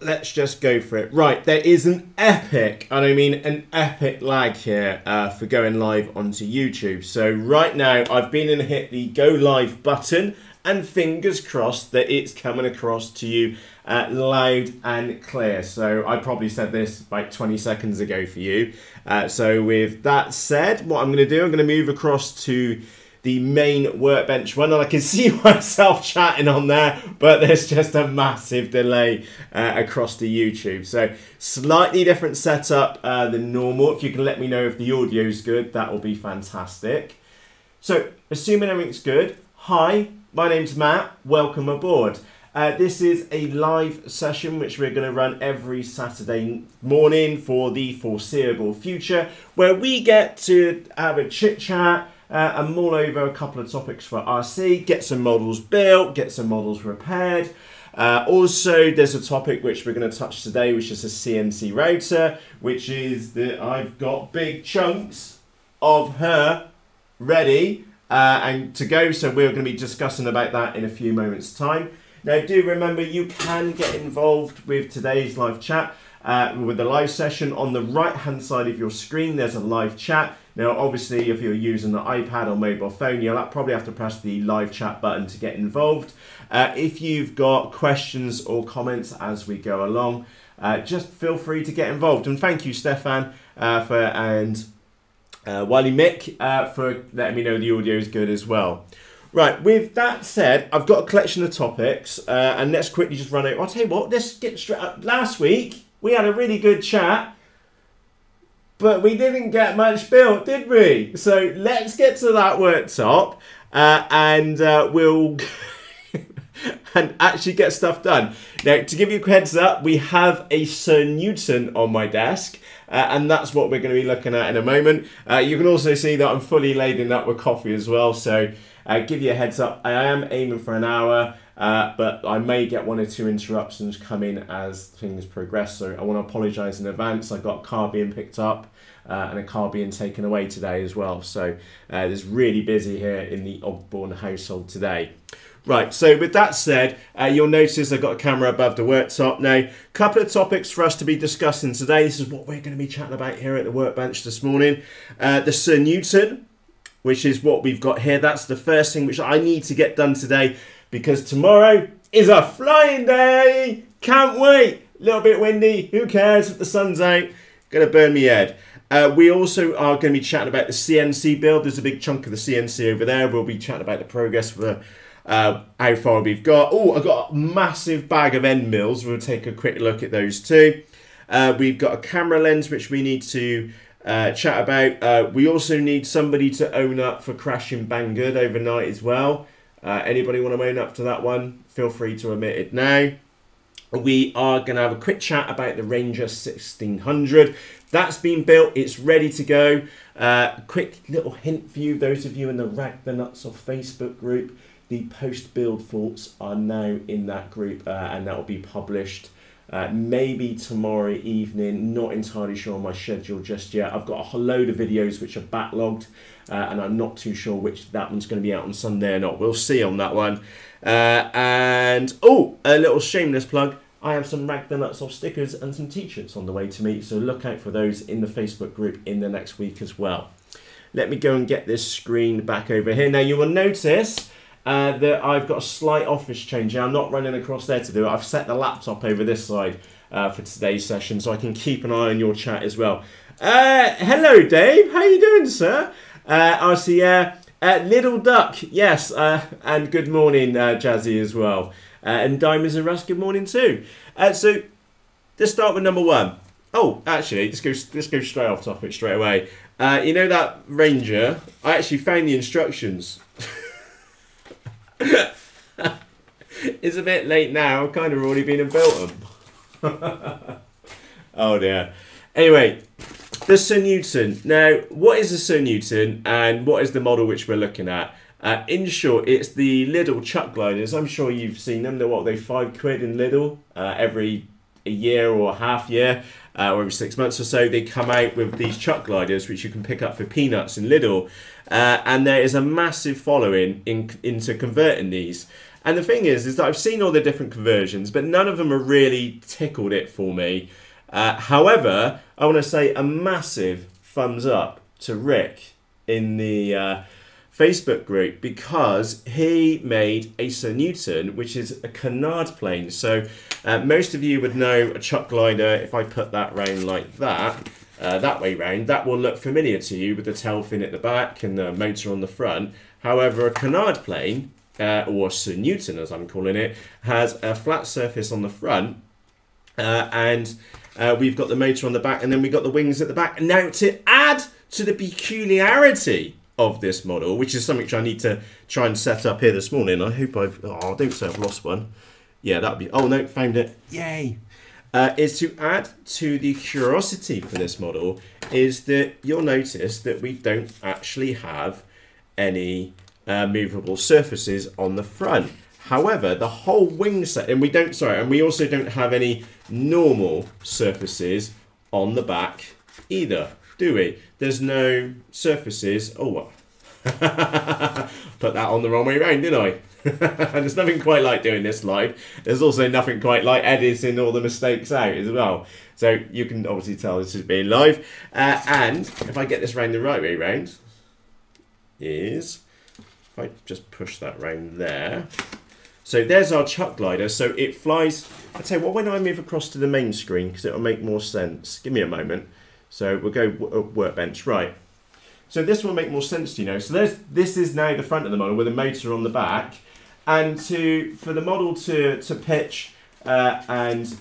let's just go for it. Right, there is an epic, and I mean an epic lag here uh, for going live onto YouTube. So right now, I've been and hit the go live button, and fingers crossed that it's coming across to you uh, loud and clear. So I probably said this like 20 seconds ago for you. Uh, so with that said, what I'm going to do, I'm going to move across to the main workbench one and I can see myself chatting on there but there's just a massive delay uh, across the YouTube. So slightly different setup uh, than normal. If you can let me know if the audio is good that will be fantastic. So assuming everything's good hi my name's Matt. Welcome aboard. Uh, this is a live session which we're going to run every Saturday morning for the foreseeable future where we get to have a chit chat uh, and mull over a couple of topics for RC, get some models built, get some models repaired. Uh, also, there's a topic which we're going to touch today, which is a CNC router, which is that I've got big chunks of her ready uh, and to go. So we're going to be discussing about that in a few moments' time. Now, do remember you can get involved with today's live chat. Uh, with the live session on the right hand side of your screen, there's a live chat. Now, obviously, if you're using the iPad or mobile phone, you'll probably have to press the live chat button to get involved. Uh, if you've got questions or comments as we go along, uh, just feel free to get involved. And thank you, Stefan, uh, for and uh, Wiley Mick uh, for letting me know the audio is good as well. Right, with that said, I've got a collection of topics, uh, and let's quickly just run it. I'll tell you what, let's get straight up. Last week, we had a really good chat but we didn't get much built, did we? So let's get to that worktop uh, and uh, we'll and actually get stuff done. Now, to give you a heads up, we have a Sir Newton on my desk. Uh, and that's what we're going to be looking at in a moment. Uh, you can also see that I'm fully laden up with coffee as well. So uh, give you a heads up. I am aiming for an hour. Uh, but I may get one or two interruptions come in as things progress. So I want to apologise in advance. I've got a car being picked up uh, and a car being taken away today as well. So uh, it's really busy here in the Ogborne household today. Right, so with that said, uh, you'll notice I've got a camera above the worktop. Now, a couple of topics for us to be discussing today. This is what we're going to be chatting about here at the workbench this morning. Uh, the Sir Newton, which is what we've got here. That's the first thing which I need to get done today because tomorrow is a flying day. Can't wait. A little bit windy. Who cares if the sun's out? Gonna burn me head. Uh, we also are going to be chatting about the CNC build. There's a big chunk of the CNC over there. We'll be chatting about the progress for uh, how far we've got. Oh, I've got a massive bag of end mills. We'll take a quick look at those too. Uh, we've got a camera lens which we need to uh, chat about. Uh, we also need somebody to own up for crashing Banggood overnight as well. Uh, anybody want to own up to that one? Feel free to admit it now. We are going to have a quick chat about the Ranger 1600. That's been built, it's ready to go. Uh, quick little hint for you, those of you in the Rag the Nuts off Facebook group. The post build thoughts are now in that group uh, and that will be published uh, maybe tomorrow evening. Not entirely sure on my schedule just yet. I've got a whole load of videos which are backlogged, uh, and I'm not too sure which that one's going to be out on Sunday or not. We'll see on that one. Uh, and oh, a little shameless plug. I have some Rag the Nuts off stickers and some t-shirts on the way to me, so look out for those in the Facebook group in the next week as well. Let me go and get this screen back over here. Now you will notice uh, that I've got a slight office change. I'm not running across there to do it. I've set the laptop over this side uh, for today's session so I can keep an eye on your chat as well. Uh, hello Dave, how you doing sir? Uh, I see uh, uh, Little Duck, yes, uh, and good morning Jazzy as well. Uh, and Diamonds and Rust, good morning too. Uh, so let's start with number one. Oh, actually, let's go, let's go straight off topic straight away. Uh, you know that Ranger? I actually found the instructions. it's a bit late now. I've kind of already been built them. oh dear. Anyway, the Sir Newton. Now, what is the Sir Newton and what is the model which we're looking at? Uh, in short, it's the Lidl chuck gliders. I'm sure you've seen them. They're what they five quid in Lidl uh, every a year or half year uh, or every six months or so. They come out with these chuck gliders which you can pick up for peanuts in Lidl, uh, and there is a massive following in, into converting these. And the thing is, is that I've seen all the different conversions, but none of them have really tickled it for me. Uh, however, I want to say a massive thumbs up to Rick in the uh, Facebook group because he made a Sir Newton, which is a canard plane. So uh, most of you would know a chuck glider. If I put that round like that, uh, that way round, that will look familiar to you with the tail fin at the back and the motor on the front. However, a canard plane, uh, or Sir Newton as I'm calling it, has a flat surface on the front uh, and uh, we've got the motor on the back and then we've got the wings at the back. Now to add to the peculiarity of this model, which is something which I need to try and set up here this morning. I hope I've, oh, I don't say I've lost one. Yeah, that'd be, oh no, found it. Yay. Uh, is to add to the curiosity for this model is that you'll notice that we don't actually have any uh, movable surfaces on the front. However, the whole wing set, and we don't, sorry, and we also don't have any normal surfaces on the back either, do we? There's no surfaces. Oh, what? Put that on the wrong way around, didn't I? And there's nothing quite like doing this live. There's also nothing quite like editing all the mistakes out as well. So you can obviously tell this is being live. Uh, and if I get this round the right way round, is if I just push that round there. So there's our chuck glider. So it flies. I'd say, well, when I move across to the main screen, because it'll make more sense. Give me a moment. So we'll go uh, workbench. Right. So this will make more sense to you know. So there's this is now the front of the model with a motor on the back, and to for the model to to pitch uh, and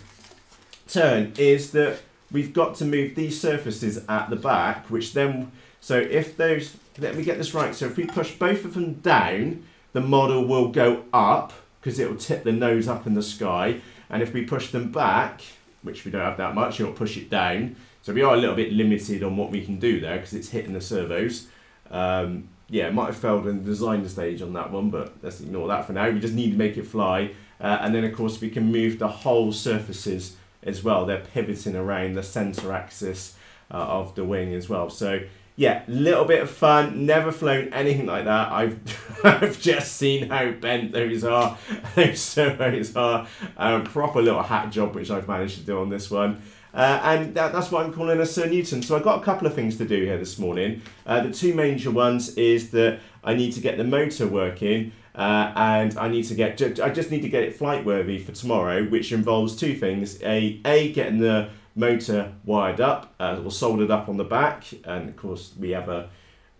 turn is that we've got to move these surfaces at the back, which then so if those let me get this right. So if we push both of them down, the model will go up because it will tip the nose up in the sky. And if we push them back, which we don't have that much, it'll push it down. So we are a little bit limited on what we can do there because it's hitting the servos. Um, yeah, it might have failed in the design stage on that one, but let's ignore that for now. We just need to make it fly. Uh, and then, of course, we can move the whole surfaces as well. They're pivoting around the center axis uh, of the wing as well. So yeah, little bit of fun. Never flown anything like that. I've I've just seen how bent those are. Those servos are. Um, proper little hat job which I've managed to do on this one. Uh, and that, that's what I'm calling a Sir Newton. So I've got a couple of things to do here this morning. Uh, the two major ones is that I need to get the motor working uh, and I need to get, I just need to get it flight worthy for tomorrow, which involves two things. A, A getting the motor wired up uh, or soldered up on the back and of course we have a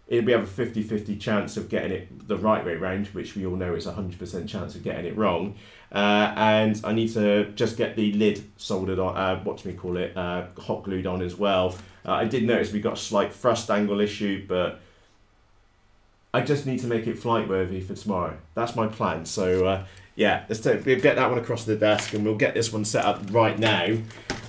we have a 50-50 chance of getting it the right way round which we all know is a 100% chance of getting it wrong. Uh, and I need to just get the lid soldered on uh, what do we call it uh, hot glued on as well. Uh, I did notice we got a slight thrust angle issue but I just need to make it flight worthy for tomorrow. That's my plan. So uh, yeah let's take, we'll get that one across the desk and we'll get this one set up right now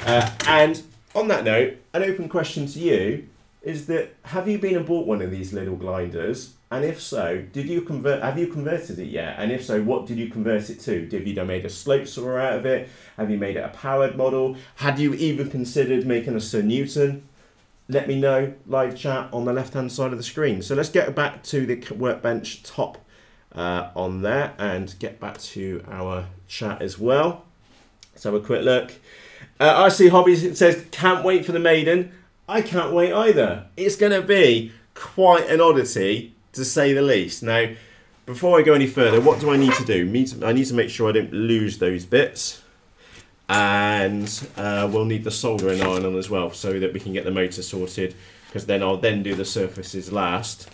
uh, and on that note, an open question to you is that have you been and bought one of these little gliders? And if so, did you convert? Have you converted it yet? And if so, what did you convert it to? Have you made a slope saw out of it? Have you made it a powered model? Had you even considered making a Sir Newton? Let me know live chat on the left hand side of the screen. So let's get back to the workbench top uh, on there and get back to our chat as well. Let's have a quick look. Uh, RC Hobbies says, can't wait for the maiden. I can't wait either. It's going to be quite an oddity, to say the least. Now, before I go any further, what do I need to do? I need to make sure I don't lose those bits. And uh, we'll need the soldering iron on as well, so that we can get the motor sorted. Because then I'll then do the surfaces last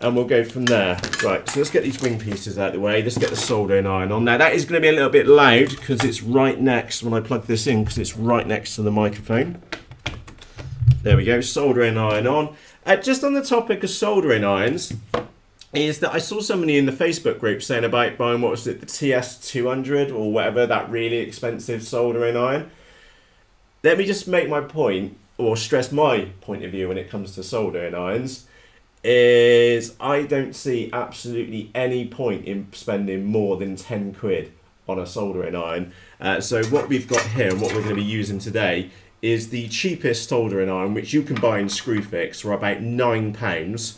and we'll go from there. Right, so let's get these wing pieces out of the way. Let's get the soldering iron on. Now that is going to be a little bit loud because it's right next when I plug this in because it's right next to the microphone. There we go, soldering iron on. Uh, just on the topic of soldering irons, is that I saw somebody in the Facebook group saying about buying, what was it, the TS200 or whatever, that really expensive soldering iron. Let me just make my point, or stress my point of view when it comes to soldering irons is I don't see absolutely any point in spending more than 10 quid on a soldering iron. Uh, so what we've got here and what we're going to be using today is the cheapest soldering iron which you can buy in Screwfix for about £9.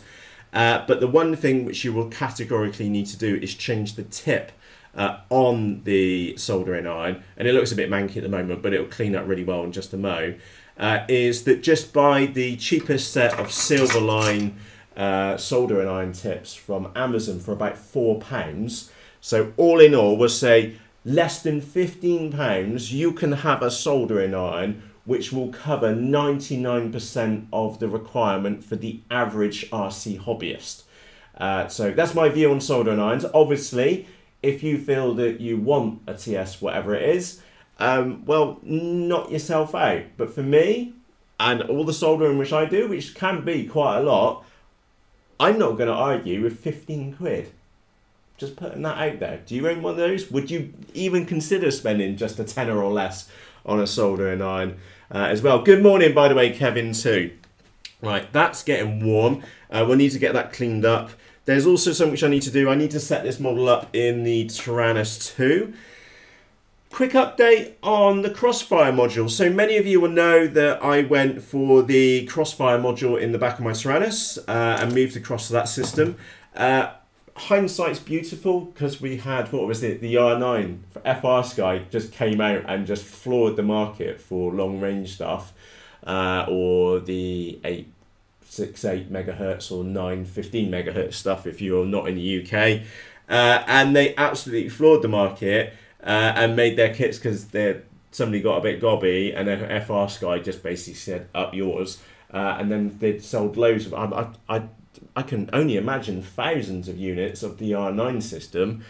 Uh, but the one thing which you will categorically need to do is change the tip uh, on the soldering iron, and it looks a bit manky at the moment, but it'll clean up really well in just a mo. Uh, is that just buy the cheapest set of Silverline uh, soldering iron tips from Amazon for about four pounds. So all in all, we'll say less than fifteen pounds. You can have a soldering iron which will cover 99% of the requirement for the average RC hobbyist. Uh, so that's my view on soldering irons. Obviously, if you feel that you want a TS, whatever it is, um, well, knock yourself out. But for me, and all the soldering which I do, which can be quite a lot, I'm not going to argue with 15 quid. Just putting that out there. Do you own one of those? Would you even consider spending just a tenner or less on a soldering iron uh, as well? Good morning, by the way, Kevin, too. Right, that's getting warm. Uh, we'll need to get that cleaned up. There's also something which I need to do. I need to set this model up in the Taranis 2. Quick update on the Crossfire module. So many of you will know that I went for the Crossfire module in the back of my Taranis uh, and moved across to that system. Uh, hindsight's beautiful because we had, what was it, the R9 FrSky just came out and just floored the market for long range stuff. Uh, or the 8 six, megahertz or nine, 15 megahertz stuff if you're not in the UK. Uh, and they absolutely floored the market uh, and made their kits because they somebody got a bit gobby and then FrSky just basically said up yours. Uh, and then they sold loads of. I, I, I can only imagine thousands of units of the R9 system.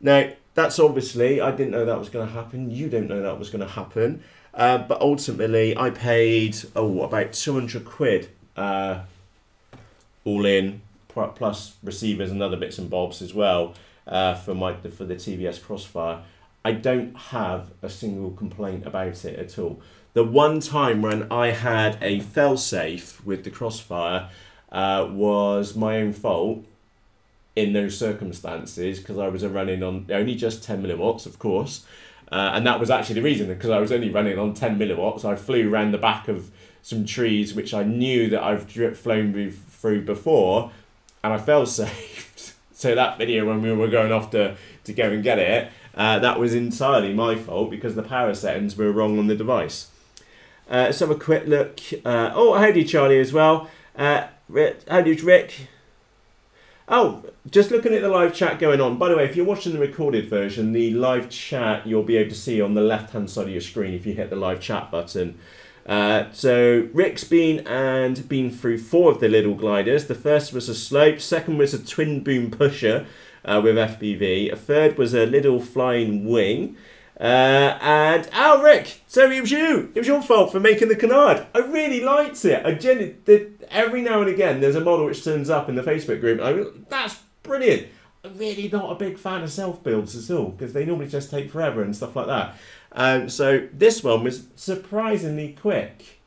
Now, that's obviously, I didn't know that was going to happen. You don't know that was going to happen. Uh, but ultimately, I paid, oh, about 200 quid uh, all in, plus receivers and other bits and bobs as well uh, for my for the TBS Crossfire. I don't have a single complaint about it at all. The one time when I had a failsafe with the Crossfire uh, was my own fault in those circumstances because I was running on only just 10 milliwatts, of course. Uh, and that was actually the reason because I was only running on 10 milliwatts. I flew around the back of some trees which I knew that I've flown through before, and I fell safe. so that video when we were going off to, to go and get it, uh, that was entirely my fault because the power settings were wrong on the device. Uh, let's have a quick look. Uh, oh, howdy Charlie as well. Uh, howdy Rick. Oh, just looking at the live chat going on. By the way, if you're watching the recorded version, the live chat you'll be able to see on the left hand side of your screen if you hit the live chat button. Uh, so Rick's been and been through four of the little gliders. The first was a slope, second was a twin boom pusher uh, with FPV, a third was a little flying wing. Uh, and oh, Rick, so it was you. It was your fault for making the canard. I really liked it. I genuinely, every now and again, there's a model which turns up in the Facebook group. I that's brilliant. I'm really not a big fan of self builds at all because they normally just take forever and stuff like that. Um, so this one was surprisingly quick,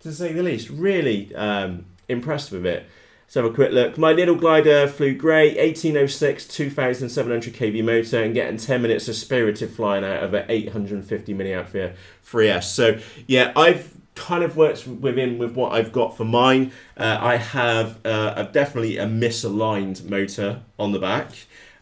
to say the least. Really um, impressed with it. Let's have a quick look. My little glider flew grey, 1806, 2700 kV motor, and getting 10 minutes of spirited flying out of an 850 milliampere 3S. So yeah, I've kind of worked within with what I've got for mine. Uh, I have uh, a, definitely a misaligned motor on the back.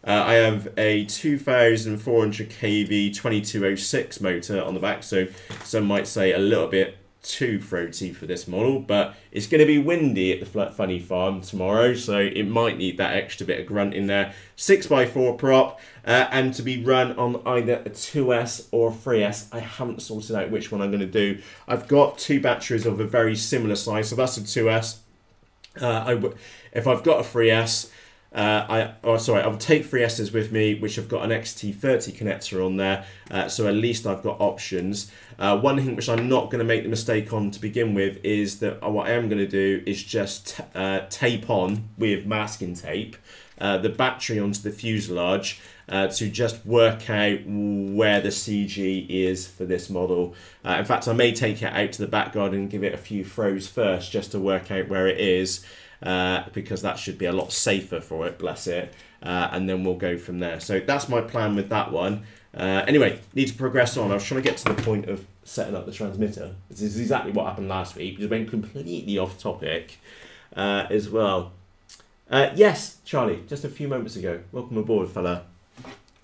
Uh, I have a 2400 kV 2206 motor on the back, so some might say a little bit too throaty for this model, but it's going to be windy at the Funny Farm tomorrow, so it might need that extra bit of grunt in there. 6x4 prop, uh, and to be run on either a 2S or a 3S. I haven't sorted out which one I'm going to do. I've got two batteries of a very similar size, so that's a 2S. Uh, I w- if I've got a 3S, uh, I oh sorry, I'll take three S's with me, which have got an XT30 connector on there, uh, so at least I've got options. Uh, one thing which I'm not going to make the mistake on to begin with is that uh, what I am going to do is just uh, tape on with masking tape uh, the battery onto the fuselage to just work out where the CG is for this model. in fact, I may take it out to the back garden and give it a few throws first just to work out where it is uh, because that should be a lot safer for it, bless it. Uh, and then we'll go from there. So that's my plan with that one. Uh, anyway, need to progress on. I was trying to get to the point of setting up the transmitter. This is exactly what happened last week. Just went completely off topic uh, as well. Uh, yes, Charlie, just a few moments ago. Welcome aboard, fella.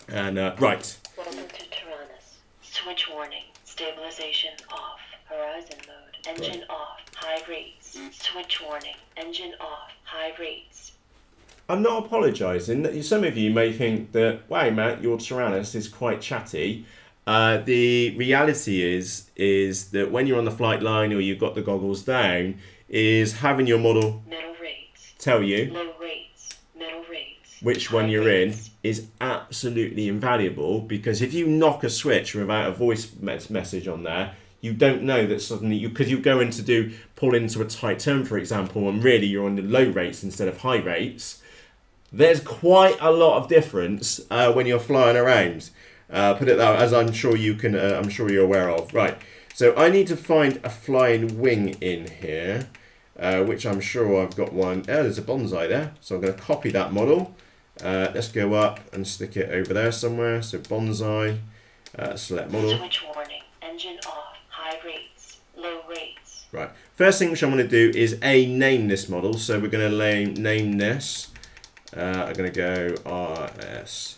And, uh, right. Welcome to Taranis. Switch warning. Stabilization off. Horizon mode. Engine Right. off. High rates. Switch warning. Engine off. High rates. I'm not apologising. Some of you may think that, wow, Matt, your Taranis is quite chatty. Uh, the reality is, is that when you're on the flight line or you've got the goggles down, is having your model tell you Low rates. Middle rates. which one you're in is absolutely invaluable because if you knock a switch without a voice message on there, you don't know that suddenly you because you go in to do pull into a tight turn, for example, and really you're on the low rates instead of high rates. There's quite a lot of difference uh, when you're flying around. Uh, put it that as I'm sure you can. Uh, I'm sure you're aware of. Right. So I need to find a flying wing in here, uh, which I'm sure I've got one. Oh, there's a bonsai there. So I'm going to copy that model. Uh, let's go up and stick it over there somewhere. So bonsai, uh, select model. Switch warning. Engine off. High rates. Low rates. Right. First thing which I'm going to do is a name this model. So we're going to name name this. Uh, I'm going to go RS.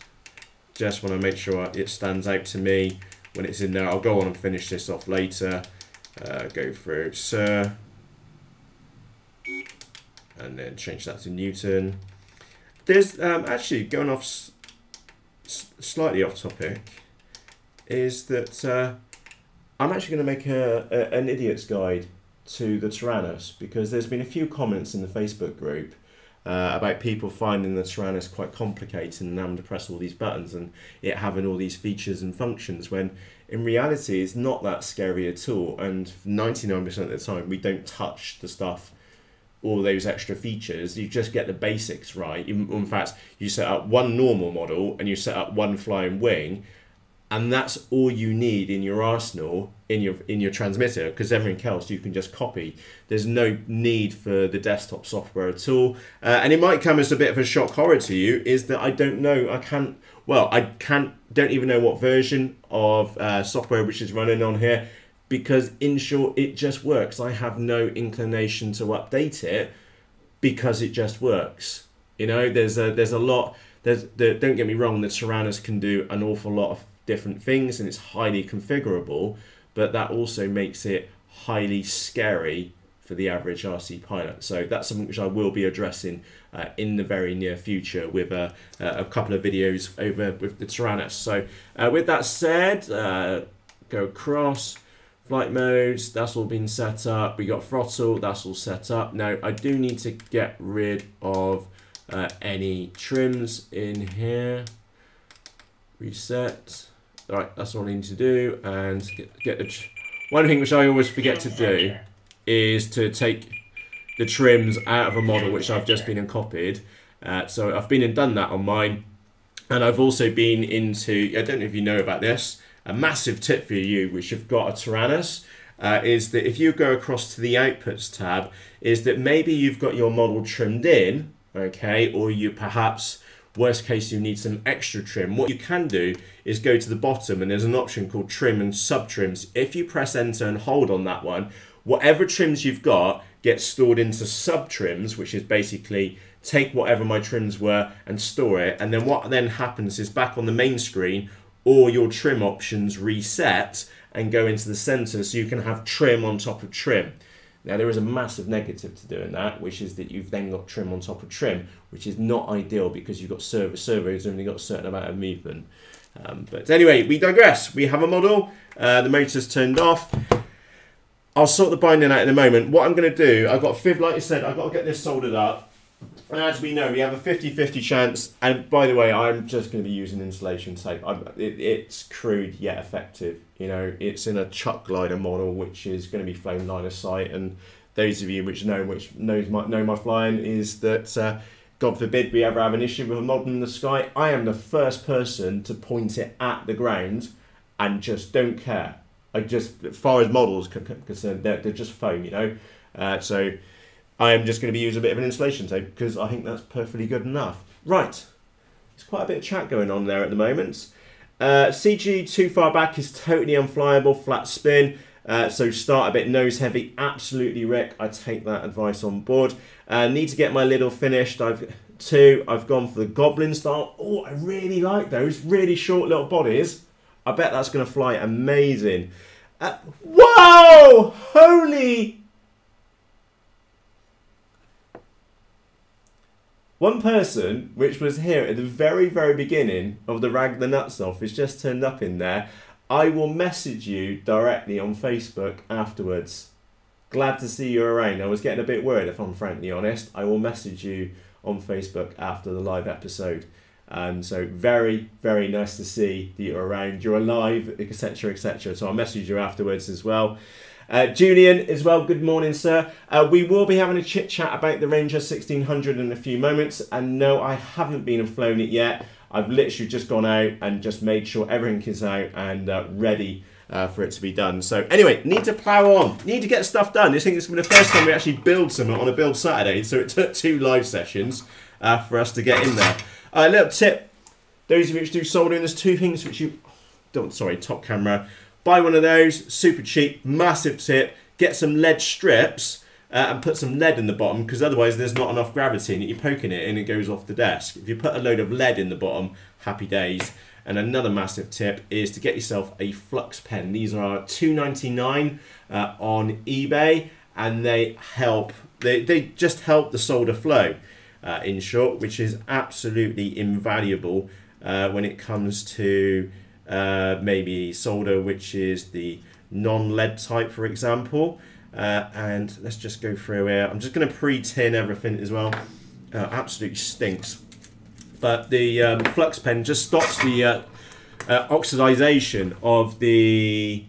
Just want to make sure it stands out to me when it's in there. I'll go on and finish this off later. Uh, go through Sir. And then change that to Newton. There's um, actually going off slightly off topic. Is that uh, I'm actually going to make a, a, an idiot's guide to the Taranis because there's been a few comments in the Facebook group uh, about people finding the Taranis quite complicated and having to press all these buttons and it having all these features and functions when in reality it's not that scary at all. And 99% of the time we don't touch the stuff all those extra features. You just get the basics right. In, in fact you set up one normal model and you set up one flying wing and that's all you need in your arsenal in your in your transmitter because everything else you can just copy there's no need for the desktop software at all uh, and it might come as a bit of a shock horror to you is that i don't know i can't well i can't don't even know what version of uh, software which is running on here because in short it just works i have no inclination to update it because it just works. You know, there's a there's a lot. There's the, don't get me wrong. The Taranis can do an awful lot of different things, and it's highly configurable. But that also makes it highly scary for the average RC pilot. So that's something which I will be addressing uh, in the very near future with a, a couple of videos over with the Taranis. So uh, with that said, uh, go across flight modes that's all been set up we got throttle that's all set up now i do need to get rid of uh, any trims in here reset right that's all i need to do and get, get the one thing which i always forget to do is to take the trims out of a model which I've just been and copied. Uh, so I've been and done that on mine. And I've also been into, I don't know if you know about this, a massive tip for you, which you've got a Taranis, uh, is that if you go across to the outputs tab, is that maybe you've got your model trimmed in, okay, or you perhaps, worst case, you need some extra trim. What you can do is go to the bottom and there's an option called trim and sub trims. If you press enter and hold on that one, whatever trims you've got gets stored into sub trims, which is basically take whatever my trims were and store it. And then what then happens is back on the main screen, all your trim options reset and go into the center so you can have trim on top of trim. Now there is a massive negative to doing that, which is that you've then got trim on top of trim, which is not ideal because you've got servo servos only got a certain amount of movement. Um, but anyway, we digress. We have a model. Uh, the motor's turned off. I'll sort the binding out in a moment. What I'm going to do, I've got fib, like I said, I've got to get this soldered up. And as we know, we have a 50-50 chance. And by the way, I'm just going to be using insulation tape. It, it's crude yet effective. You know, it's in a chuck glider model, which is going to be flame line of sight. And those of you which know which knows my know my flying is that. Uh, God forbid we ever have an issue with a model in the sky. I am the first person to point it at the ground and just don't care. I just, as far as models concerned, they're, they're just foam, you know. Uh, so I am just going to be using a bit of an insulation tape because I think that's perfectly good enough. Right, there's quite a bit of chat going on there at the moment. Uh, CG too far back is totally unflyable, flat spin. Uh, so start a bit nose heavy. Absolutely, Rick. I take that advice on board. Uh, need to get my little finished. I've two. I've gone for the goblin style. Oh, I really like those really short little bodies. I bet that's going to fly amazing. Uh, whoa! Holy One person, which was here at the very, very beginning of the Rag the Nuts off, is just turned up in there. I will message you directly on Facebook afterwards. Glad to see you around. I was getting a bit worried, if I'm frankly honest. I will message you on Facebook after the live episode. Um, so very, very nice to see that you're around. You're alive, etc., etc. So I'll message you afterwards as well. Uh, Julian as well, good morning, sir. Uh, we will be having a chit chat about the Ranger 1600 in a few moments. And no, I haven't been and flown it yet. I've literally just gone out and just made sure everything is out and uh, ready uh, for it to be done. So anyway, need to plough on, need to get stuff done. This thing is the first time we actually build something on a build Saturday. So it took two live sessions uh, for us to get in there. A little tip, those of you which do soldering, there's two things which you, don't, sorry, top camera. Buy one of those, super cheap, massive tip. Get some lead strips uh, and put some lead in the bottom because otherwise there's not enough gravity and you're poking it and it goes off the desk. If you put a load of lead in the bottom, happy days. And another massive tip is to get yourself a flux pen. These are 2.99 uh, on eBay and they help, they, they just help the solder flow uh, in short, which is absolutely invaluable uh, when it comes to uh, maybe solder, which is the non-lead type, for example. Uh, and let's just go through here. I'm just going to pre-tin everything as well. Uh, absolutely stinks. But the um, flux pen just stops the uh, uh, oxidization of the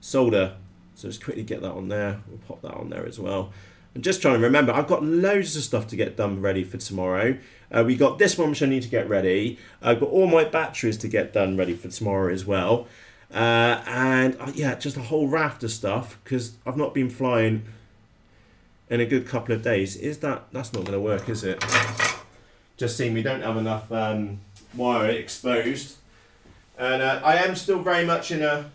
solder. So just quickly get that on there. We'll pop that on there as well. I'm just trying to remember. I've got loads of stuff to get done ready for tomorrow. Uh, we got this one which I need to get ready. I've got all my batteries to get done ready for tomorrow as well. Uh, and uh, yeah, just a whole raft of stuff because I've not been flying in a good couple of days. Is that that's not going to work, is it? Just seeing we don't have enough um, wire exposed, and uh, I am still very much in a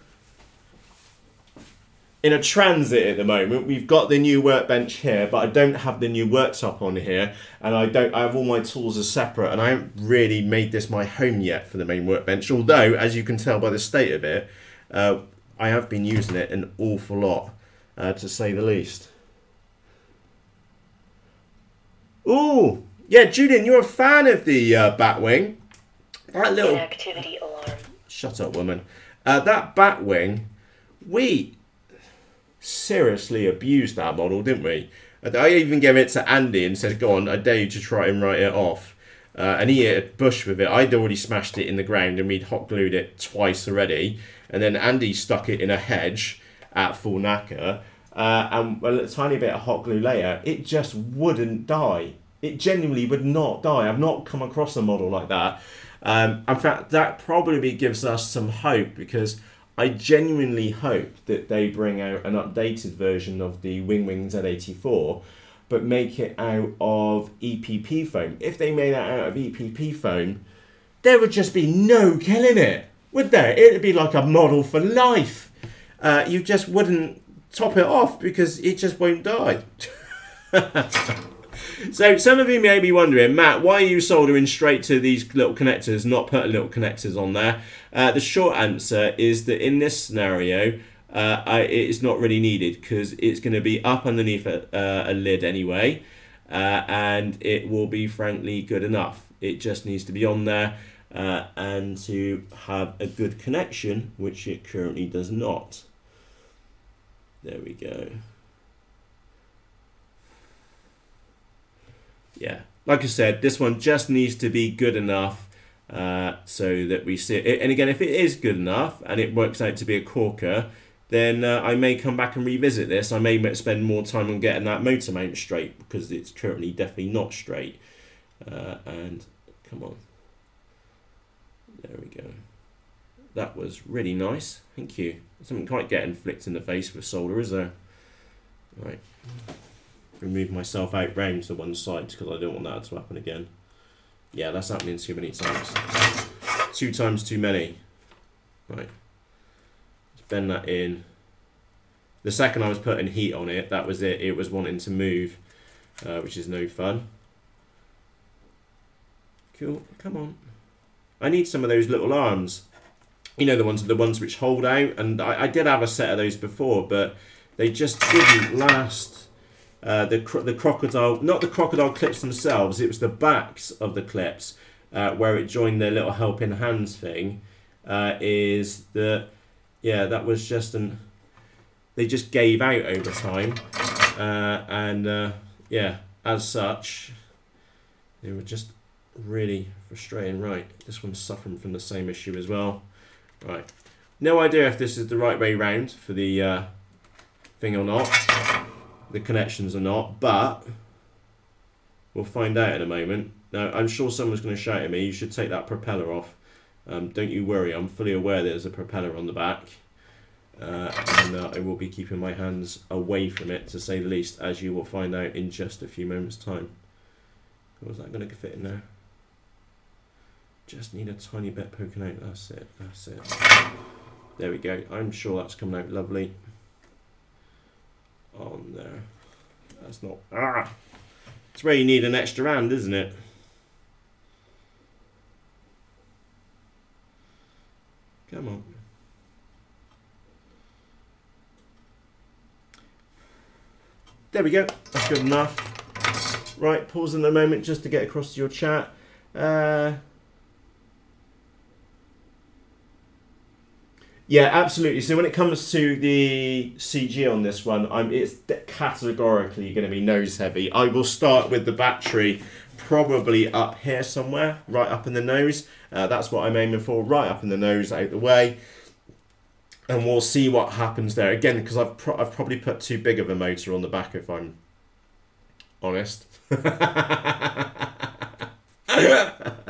in a transit at the moment. We've got the new workbench here, but I don't have the new worktop on here, and I don't. I have all my tools as separate, and I haven't really made this my home yet for the main workbench. Although, as you can tell by the state of it, uh, I have been using it an awful lot, uh, to say the least. Ooh, yeah, Julian, you're a fan of the uh, Batwing. That little Inactivity alarm. shut up, woman. Uh, that Batwing, we seriously abused that model, didn't we? I even gave it to Andy and said, "Go on, I dare you to try and write it off." Uh, and he hit a bush with it. I'd already smashed it in the ground and we'd hot glued it twice already. And then Andy stuck it in a hedge at full knacker. Uh, and a tiny bit of hot glue later, it just wouldn't die. It genuinely would not die. I've not come across a model like that. Um, in fact, that probably gives us some hope because I genuinely hope that they bring out an updated version of the Wing Wing Z84, but make it out of EPP foam. If they made that out of EPP foam, there would just be no killing it, would there? It'd be like a model for life. Uh, you just wouldn't top it off because it just won't die. So some of you may be wondering, Matt, why are you soldering straight to these little connectors, not putting little connectors on there? Uh, the short answer is that in this scenario, uh, I, it's not really needed because it's going to be up underneath a, uh, a lid anyway, uh, and it will be frankly good enough. It just needs to be on there uh, and to have a good connection, which it currently does not. There we go. Yeah, like I said, this one just needs to be good enough uh, so that we see it. And again, if it is good enough and it works out to be a corker, then uh, I may come back and revisit this. I may spend more time on getting that motor mount straight because it's currently definitely not straight. Uh, and come on. There we go. That was really nice. Thank you. Something quite getting flicked in the face with solder, is there? Right remove myself out round to one side because I don't want that to happen again. Yeah, that's happening too many times. Two times too many. Right. Let's bend that in. The second I was putting heat on it, that was it. It was wanting to move, uh, which is no fun. Cool, come on. I need some of those little arms. You know, the ones the ones which hold out. And I, I did have a set of those before, but they just didn't last. Uh, the, the crocodile, not the crocodile clips themselves, it was the backs of the clips uh, where it joined the little helping hands thing. Uh, is that, yeah, that was just an, they just gave out over time. Uh, and uh, yeah, as such, they were just really frustrating. Right, this one's suffering from the same issue as well. Right, no idea if this is the right way round for the thing or not, the connections or not, but we'll find out in a moment. Now, I'm sure someone's going to shout at me, you should take that propeller off. Um, don't you worry, I'm fully aware there's a propeller on the back. Uh, and uh, I will be keeping my hands away from it, to say the least, as you will find out in just a few moments' time. Was that going to fit in there? Just need a tiny bit poking out. That's it. That's it. There we go. I'm sure that's coming out lovely. On there. That's not... Ah! It's where you need an extra hand, isn't it? Come on. There we go. That's good enough. Right, pause in a moment just to get across to your chat. Uh, Yeah, absolutely. So when it comes to the CG on this one, I'm it's categorically going to be nose heavy. I will start with the battery probably up here somewhere, right up in the nose. Uh, that's what I'm aiming for, right up in the nose, out the way. And we'll see what happens there. Again, because I've, pro I've probably put too big of a motor on the back if I'm honest.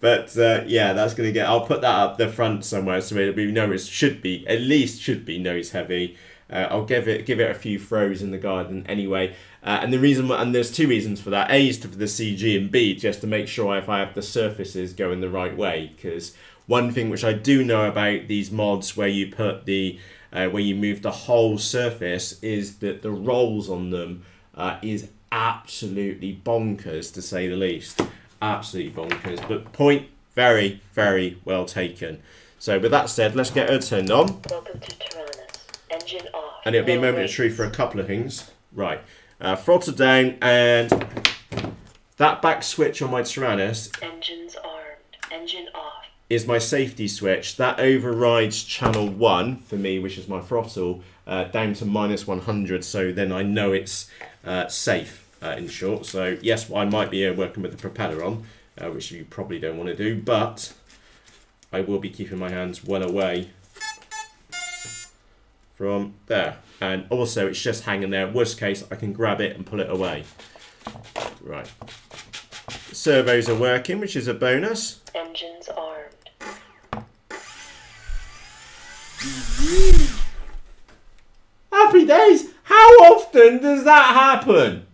But uh, yeah, that's going to get. I'll put that up the front somewhere so we know it should be at least should be nose heavy. Uh, I'll give it give it a few throws in the garden anyway. Uh, and the reason and there's two reasons for that. A is for the CG and B just to make sure if I have the surfaces going the right way. Because one thing which I do know about these mods where you put the uh, where you move the whole surface is that the rolls on them uh, is absolutely bonkers to say the least absolutely bonkers. But point very, very well taken. So with that said, let's get her turned on. Welcome to Taranis. Engine off. And it'll be a moment of truth for a couple of things. Right. Uh, throttle down and that back switch on my Taranis. Engines armed. Engine off. Is my safety switch. That overrides channel 1 for me, which is my throttle, uh, down to minus 100. So then I know it's uh, safe uh, in short. So yes, I might be working with the propeller on, uh, which you probably don't want to do, but I will be keeping my hands well away from there. And also it's just hanging there. Worst case, I can grab it and pull it away. Right. servos are working, which is a bonus. Engines armed. Happy days! How often does that happen?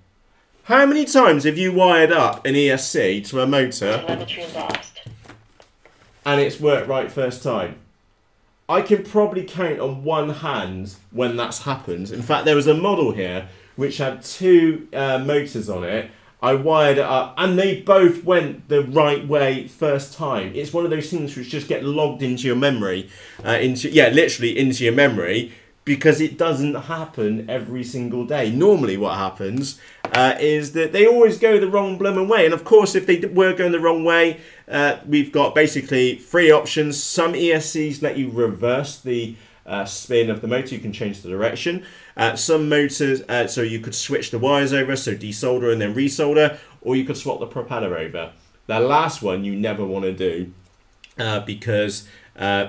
How many times have you wired up an ESC to a motor and it's worked right first time? I can probably count on one hand when that's happened. In fact, there was a model here which had two uh, motors on it. I wired it up and they both went the right way first time. It's one of those things which just get logged into your memory, uh, into yeah, literally into your memory because it doesn't happen every single day. Normally, what happens uh, is that they always go the wrong blooming way. And of course, if they were going the wrong way, uh, we've got basically three options. Some ESCs let you reverse the uh, spin of the motor, you can change the direction. Uh, some motors, uh, so you could switch the wires over, so desolder and then resolder, or you could swap the propeller over. The last one you never want to do uh, because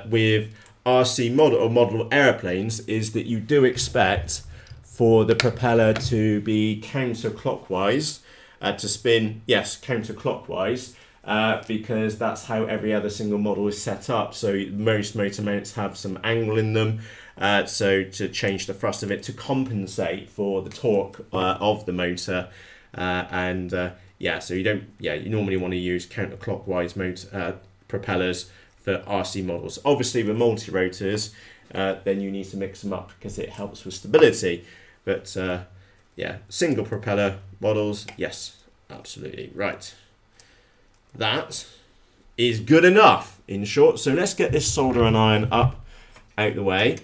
with RC model or model airplanes is that you do expect for the propeller to be counterclockwise, uh, to spin, yes, counterclockwise, uh, because that's how every other single model is set up. So most motor mounts have some angle in them, uh, so to change the thrust of it to compensate for the torque uh, of the motor, uh, and uh, yeah, so you don't, yeah, you normally want to use counterclockwise motor propellers for RC models. Obviously, with multi rotors, uh, then you need to mix them up because it helps with stability. But uh, yeah, single propeller models, yes, absolutely. Right. That is good enough in short. So let's get this solder and iron up out the way.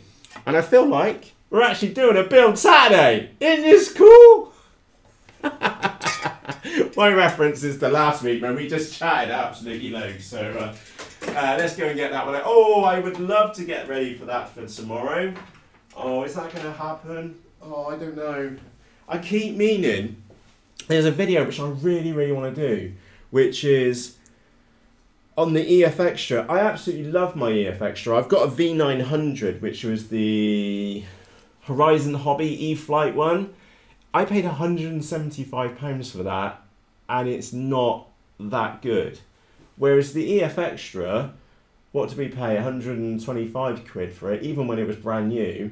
And I feel like we're actually doing a build Saturday. Isn't this cool? My reference is to last week when we just chatted absolutely loads. So uh, uh, let's go and get that one. Out. Oh, I would love to get ready for that for tomorrow. Oh, is that going to happen? Oh, I don't know. I keep meaning. There's a video which I really, really want to do, which is on the EF Extra. I absolutely love my EF Extra. I've got a V900, which was the Horizon Hobby E Flight one. I paid £175 for that, and it's not that good. Whereas the EF Extra, what did we pay? 125 quid for it, even when it was brand new,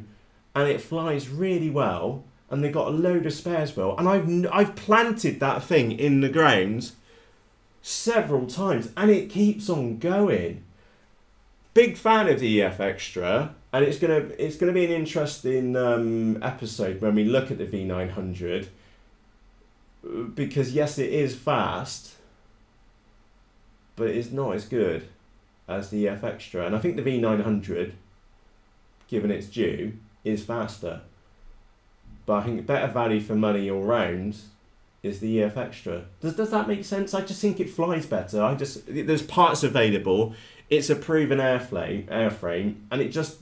and it flies really well. And they got a load of spares well, and I've I've planted that thing in the ground several times, and it keeps on going. Big fan of the EF Extra, and it's gonna it's gonna be an interesting um, episode when we look at the V900 because yes, it is fast, but it's not as good as the EF Extra, and I think the V900, given its due, is faster. But I think better value for money all round is the EF Extra. Does, does that make sense? I just think it flies better. I just there's parts available. It's a proven airframe, airframe, and it just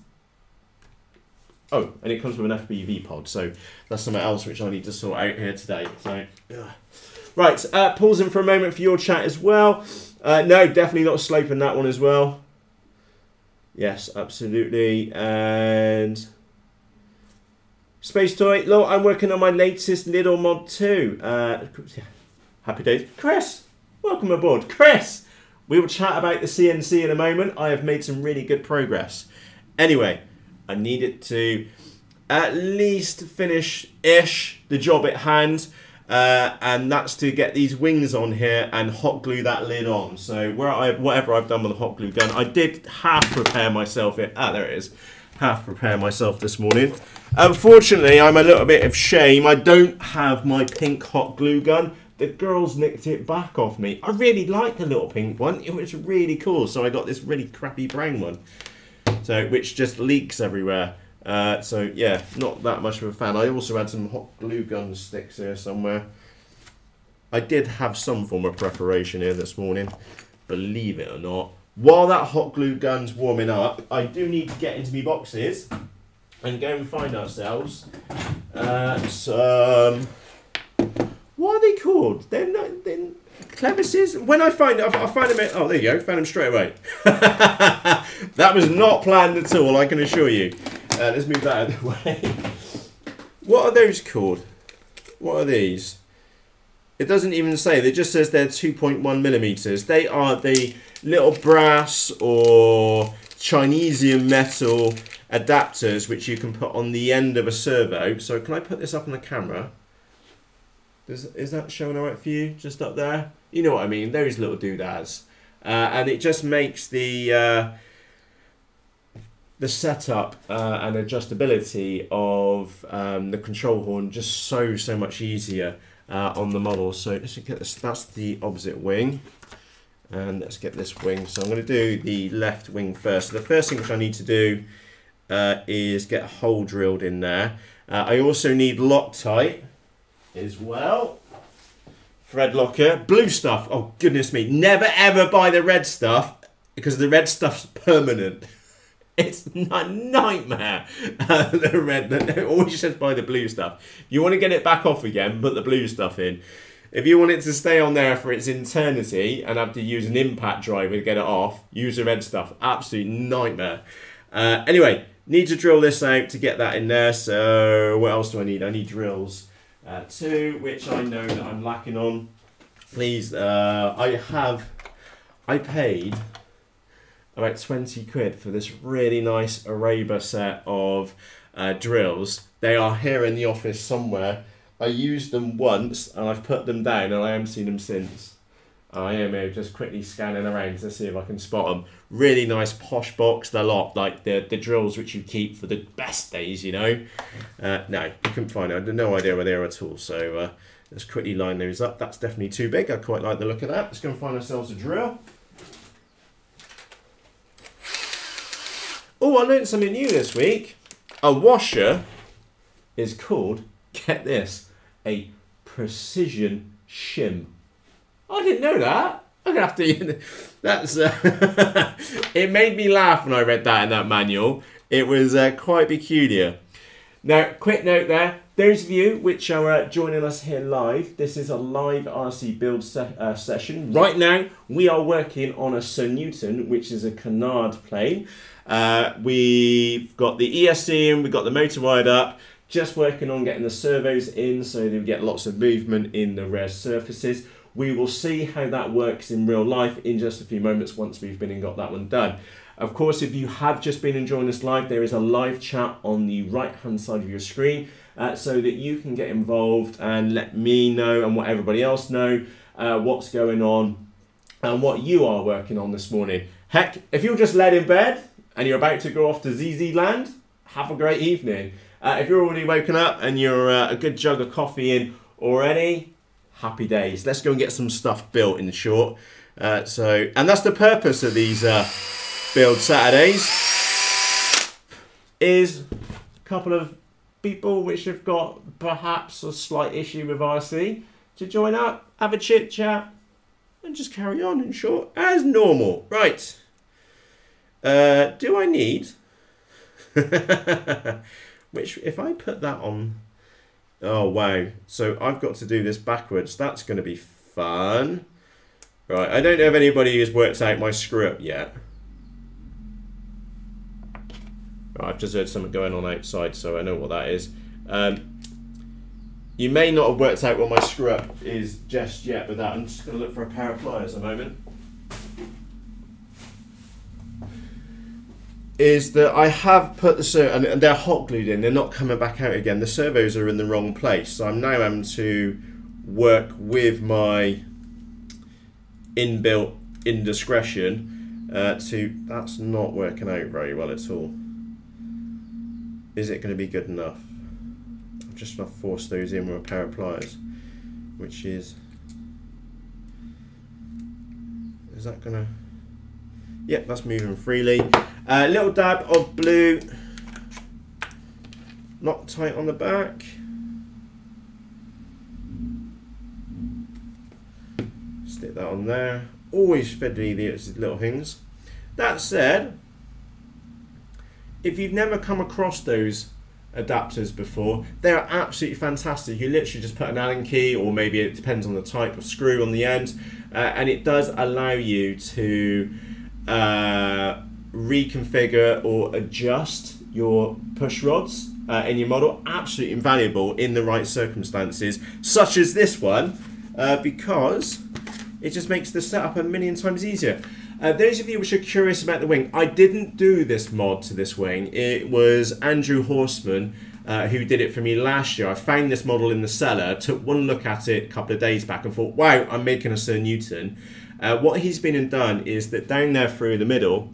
oh, and it comes with an FPV pod. So that's something else which I need to sort out here today. So yeah. right, uh, pausing for a moment for your chat as well. Uh, no, definitely not sloping that one as well. Yes, absolutely, and. Space Toy, look, I'm working on my latest little mod too. Uh, happy days. Chris, welcome aboard. Chris, we will chat about the CNC in a moment. I have made some really good progress. Anyway, I needed to at least finish-ish the job at hand. Uh, and that's to get these wings on here and hot glue that lid on. So where I whatever I've done with the hot glue gun, I did half prepare myself. It ah there it is, half prepare myself this morning. Unfortunately, I'm a little bit of shame. I don't have my pink hot glue gun. The girls nicked it back off me. I really like the little pink one. It was really cool. So I got this really crappy brown one. So which just leaks everywhere. Uh, so yeah, not that much of a fan. I also had some hot glue gun sticks here somewhere. I did have some form of preparation here this morning, believe it or not. While that hot glue gun's warming up, I do need to get into my boxes and go and find ourselves uh, some. What are they called? They're not. They're, Clevises. When I find, I, I find them. Oh, there you go. Found them straight away. that was not planned at all. I can assure you. Uh, let's move that out of the way. What are those called? What are these? It doesn't even say. It just says they're 2.1 millimeters. They are the little brass or Chinesium metal adapters which you can put on the end of a servo. So can I put this up on the camera? Does, is that showing alright for you? Just up there? You know what I mean, those little doodads. Uh, and it just makes the uh, the setup uh, and adjustability of um, the control horn just so, so much easier uh, on the model. So let's get this, that's the opposite wing. And let's get this wing. So I'm going to do the left wing first. So the first thing which I need to do uh, is get a hole drilled in there. Uh, I also need Loctite as well. Thread locker, blue stuff. Oh goodness me! Never ever buy the red stuff because the red stuff's permanent. It's a nightmare. Uh, the red, the, always says buy the blue stuff. You want to get it back off again, put the blue stuff in. If you want it to stay on there for its eternity and have to use an impact driver to get it off, use the red stuff. Absolute nightmare. Uh, anyway, Need to drill this out to get that in there. So what else do I need? I need drills. Uh, two, which I know that I'm lacking on. Please, uh, I have, I paid about 20 quid for this really nice Araba set of uh, drills. They are here in the office somewhere. I used them once and I've put them down and I haven't seen them since. I am just quickly scanning around to see if I can spot them. Really nice posh box, the lot, like the, the drills which you keep for the best days, you know. Uh, no, couldn't find it. I had no idea where they are at all. So uh, let's quickly line those up. That's definitely too big. I quite like the look of that. Let's go and find ourselves a drill. Oh, I learned something new this week. A washer is called, get this, a precision shim. I didn't know that. I'm gonna have to. That's. Uh, it made me laugh when I read that in that manual. It was uh, quite peculiar. Now, quick note there. Those of you which are uh, joining us here live, this is a live RC build se- uh, session. Right now, we are working on a Sir Newton, which is a canard plane. Uh, we've got the ESC in, we've got the motor wired up. Just working on getting the servos in so we get lots of movement in the rear surfaces. We will see how that works in real life in just a few moments once we've been and got that one done. Of course, if you have just been enjoying this live, there is a live chat on the right hand side of your screen uh, so that you can get involved and let me know and what everybody else know uh, what's going on and what you are working on this morning. Heck, if you're just led in bed and you're about to go off to ZZ Land, have a great evening. Uh, if you're already woken up and you're uh, a good jug of coffee in already, happy days. Let's go and get some stuff built in short. Uh, so, and that's the purpose of these uh, build Saturdays. Is a couple of people which have got perhaps a slight issue with RC to join up, have a chit chat, and just carry on in short as normal. Right. Uh, do I need? which, if I put that on Oh, wow. So I've got to do this backwards. That's going to be fun. Right, I don't know if anybody has worked out my up yet. I've just heard something going on outside, so I know what that is. Um, you may not have worked out what my screw up is just yet with that. I'm just going to look for a pair of pliers a moment. is that I have put the servo, and they're hot glued in, they're not coming back out again. The servos are in the wrong place. So I'm now having to work with my inbuilt indiscretion uh, to, that's not working out very well at all. Is it going to be good enough? I'm just going to force those in with a pair of pliers, which is, is that going to, Yep, that's moving freely. A uh, little dab of blue. Loctite on the back. Stick that on there. Always fiddly these little things. That said, if you've never come across those adapters before, they're absolutely fantastic. You literally just put an Allen key, or maybe it depends on the type of screw on the end, uh, and it does allow you to uh, reconfigure or adjust your push rods uh, in your model. Absolutely invaluable in the right circumstances, such as this one, uh, because it just makes the setup a million times easier. Uh, those of you which are curious about the wing, I didn't do this mod to this wing. It was Andrew Horseman uh, who did it for me last year. I found this model in the cellar, took one look at it a couple of days back and thought, wow, I'm making a Sir Newton. Uh, what he's been and done is that down there through the middle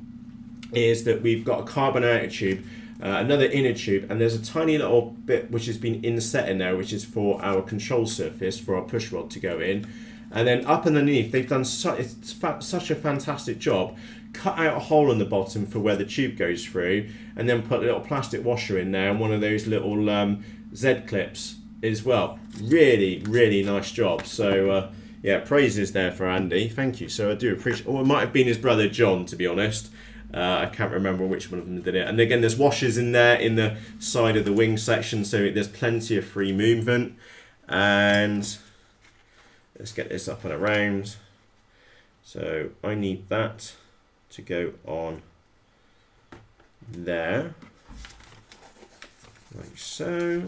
is that we've got a carbon outer tube, uh, another inner tube, and there's a tiny little bit which has been inset in there, which is for our control surface for our push rod to go in. And then up underneath, they've done su such a fantastic job. Cut out a hole in the bottom for where the tube goes through, and then put a little plastic washer in there and one of those little um, Z clips as well. Really, really nice job. So. Uh, yeah, praises there for Andy. Thank you. So I do appreciate. Or it might have been his brother John, to be honest. Uh, I can't remember which one of them did it. And again, there's washers in there in the side of the wing section, so there's plenty of free movement. And let's get this up and around. So I need that to go on there, like so.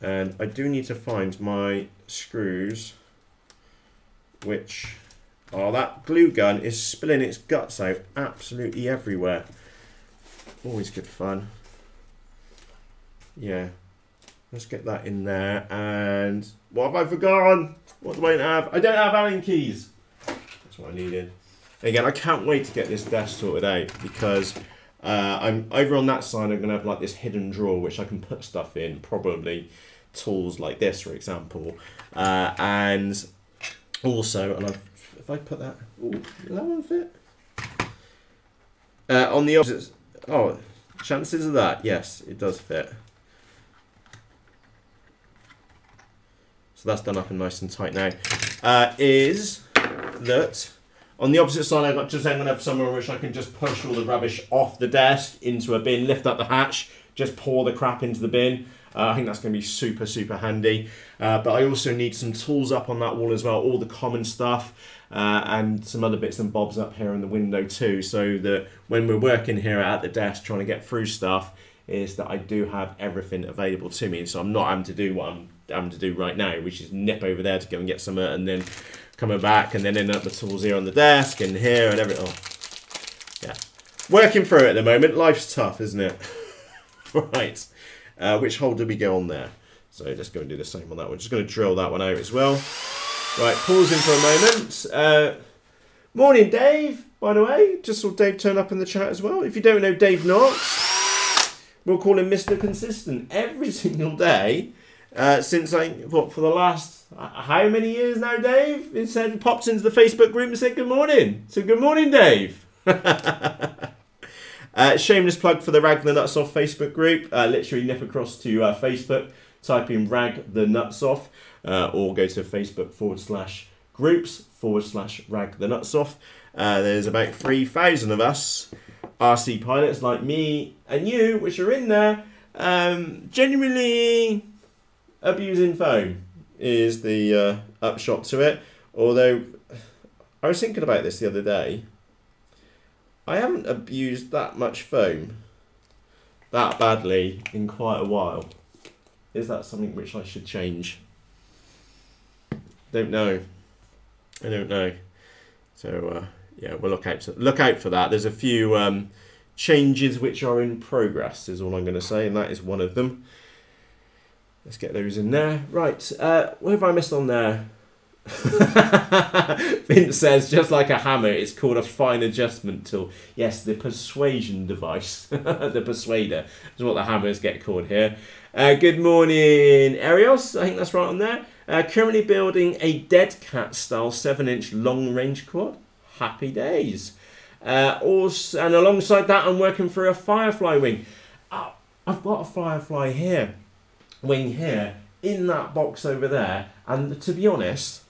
And I do need to find my screws, which, oh, that glue gun is spilling its guts out absolutely everywhere. Always good fun. Yeah. Let's get that in there. And what have I forgotten? What do I have? I don't have Allen keys. That's what I needed. Again, I can't wait to get this desk sorted out because uh, I'm over on that side. I'm going to have like this hidden drawer which I can put stuff in, probably tools like this, for example. Uh, and also, and I've, if I put that, ooh, that one fit? Uh, on the opposite, oh, chances of that, yes, it does fit. So that's done up and nice and tight now. Uh, is that on the opposite side, I've got just I'm gonna have somewhere which I can just push all the rubbish off the desk into a bin, lift up the hatch, just pour the crap into the bin. Uh, I think that's going to be super, super handy. Uh, but I also need some tools up on that wall as well, all the common stuff, uh, and some other bits and bobs up here in the window too, so that when we're working here at the desk trying to get through stuff, is that I do have everything available to me. So I'm not having to do what I'm having to do right now, which is nip over there to go and get some, and then coming back and then ending up the tools here on the desk and here and everything. Oh, yeah. Working through it at the moment. Life's tough, isn't it? right. Uh, which hole did we go on there? So let's go and do the same on that one. Just going to drill that one out as well. Right, pausing for a moment. Uh, morning, Dave, by the way. Just saw Dave turn up in the chat as well. If you don't know Dave Knox, we'll call him Mr. Consistent every single day uh, since I, what, for the last how many years now, Dave? It said pops into the Facebook group and said good morning. So good morning, Dave. uh, shameless plug for the Rag the Nuts Off Facebook group. Uh, literally nip across to uh, Facebook, type in Rag the Nuts Off, uh, or go to Facebook forward slash groups forward slash Rag the Nuts Off. Uh, there's about 3,000 of us, RC pilots like me and you, which are in there, um, genuinely abusing foam is the uh, upshot to it. Although I was thinking about this the other day. I haven't abused that much foam that badly in quite a while. Is that something which I should change? Don't know. I don't know. So uh, yeah, we'll look out to, look out for that. There's a few um, changes which are in progress. Is all I'm going to say, and that is one of them. Let's get those in there. Right, uh, what have I missed on there? Vince says, just like a hammer, it's called a fine adjustment tool. Yes, the persuasion device, the persuader, is what the hammers get called here. Uh, good morning, Arios. I think that's right on there. Uh, currently building a dead cat style 7 inch long range quad. Happy days. Uh, also, and alongside that, I'm working for a Firefly wing. Oh, I've got a Firefly here wing here in that box over there. And to be honest,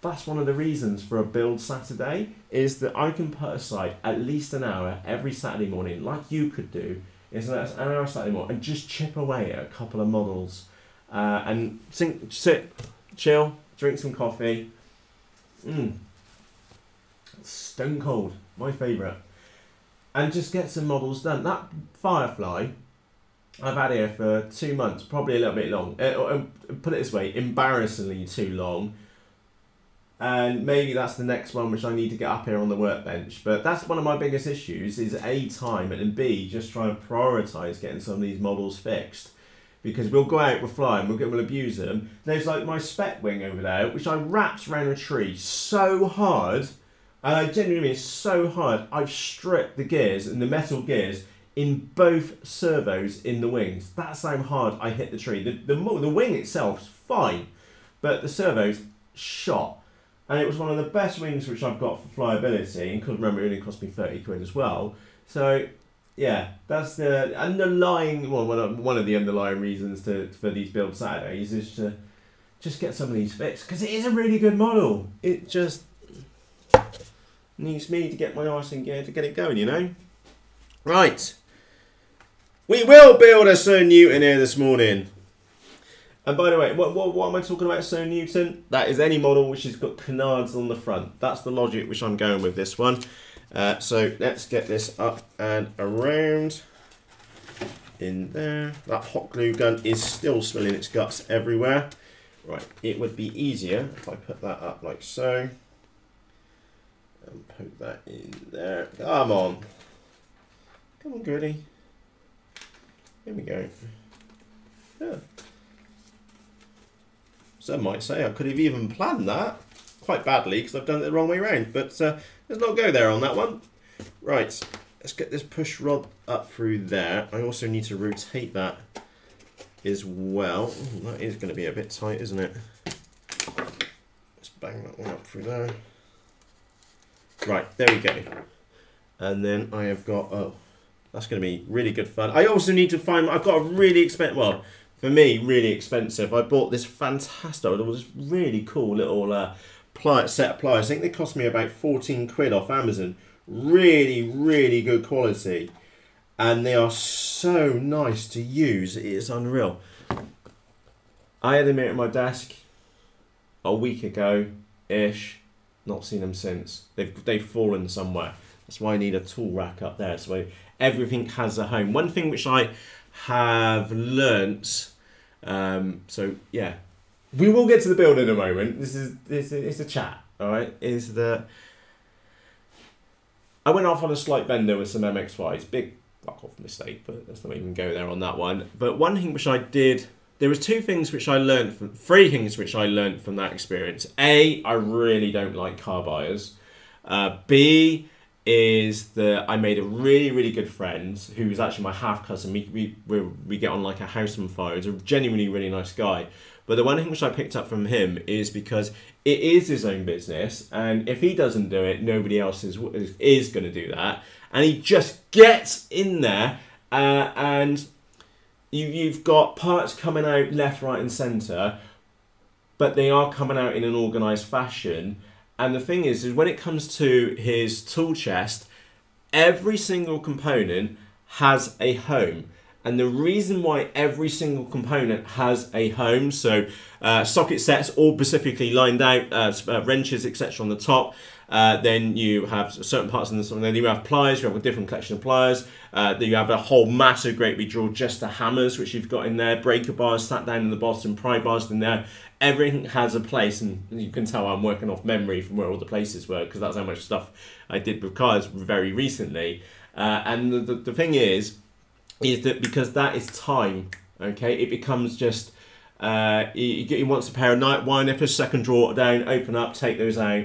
that's one of the reasons for a build Saturday is that I can put aside at least an hour every Saturday morning, like you could do, is an hour Saturday morning, and just chip away at a couple of models, uh, and sink, sit, chill, drink some coffee. Mmm. Stone cold, my favourite. And just get some models done. That Firefly I've had here for two months, probably a little bit long. Uh, put it this way, embarrassingly too long. And maybe that's the next one which I need to get up here on the workbench. But that's one of my biggest issues is A, time, and B, just try and prioritise getting some of these models fixed. Because we'll go out, we'll fly them, we'll, we'll abuse them. There's like my spec wing over there, which I wrapped around a tree so hard, and I genuinely mean so hard, I've stripped the gears and the metal gears in both servos in the wings. That's how hard I hit the tree. The, the, the wing itself's fine, but the servos shot. And it was one of the best wings which I've got for flyability, and could remember it only cost me 30 quid as well. So, yeah, that's the underlying, well, one of, one of the underlying reasons to for these build Saturdays is to just get some of these fixed, because it is a really good model. It just needs me to get my arse in gear to get it going, you know? Right. We will build a Sir Newton here this morning. And by the way, what, what, what am I talking about, Sir Newton? That is any model which has got canards on the front. That's the logic which I'm going with this one. Uh, so let's get this up and around in there. That hot glue gun is still spilling its guts everywhere. Right, it would be easier if I put that up like so. And poke that in there. Come on. Come on, Gertie. Here we go. Yeah. Some might say I could have even planned that quite badly because I've done it the wrong way around. But uh, let's not go there on that one. Right, let's get this push rod up through there. I also need to rotate that as well. Ooh, that is going to be a bit tight, isn't it? Let's bang that one up through there. Right, there we go. And then I have got, oh, that's going to be really good fun. I also need to find, I've got a really expensive, well, for me, really expensive. I bought this fantastic, it was really cool little uh, set of pliers. I think they cost me about 14 quid off Amazon. Really, really good quality. And they are so nice to use. It is unreal. I had them here at my desk a week ago ish. Not seen them since. They've they've fallen somewhere. That's why I need a tool rack up there. So everything has a home. One thing which I have learnt. Um, so yeah, we will get to the build in a moment. This is this is it's a chat. All right, is that I went off on a slight bender with some MX5s. Big fuck off mistake, but let's not even go there on that one. But one thing which I did there was two things which I learned from three things which I learned from that experience. A, I really don't like car buyers. Uh, B is that I made a really really good friend who was actually my half cousin. We we we, we get on like a house on fire. He's a genuinely really nice guy. But the one thing which I picked up from him is because it is his own business, and if he doesn't do it, nobody else is is going to do that. And he just gets in there uh, and you, you've got parts coming out left, right, and centre, but they are coming out in an organised fashion. And the thing is, is when it comes to his tool chest, every single component has a home. And the reason why every single component has a home, so uh, socket sets all specifically lined out, uh, uh, wrenches, etc. on the top, uh, then you have certain parts in the and then you have pliers, you have a different collection of pliers, uh, then you have a whole massive great drawer just the hammers, which you've got in there, breaker bars sat down in the bottom, pry bars in there. Everything has a place, and you can tell I'm working off memory from where all the places were, because that's how much stuff I did with cars very recently. Uh, and the, the, the thing is, is that because that is time, okay, it becomes just uh, he, he wants a pair of night wine a second drawer down, open up, take those out,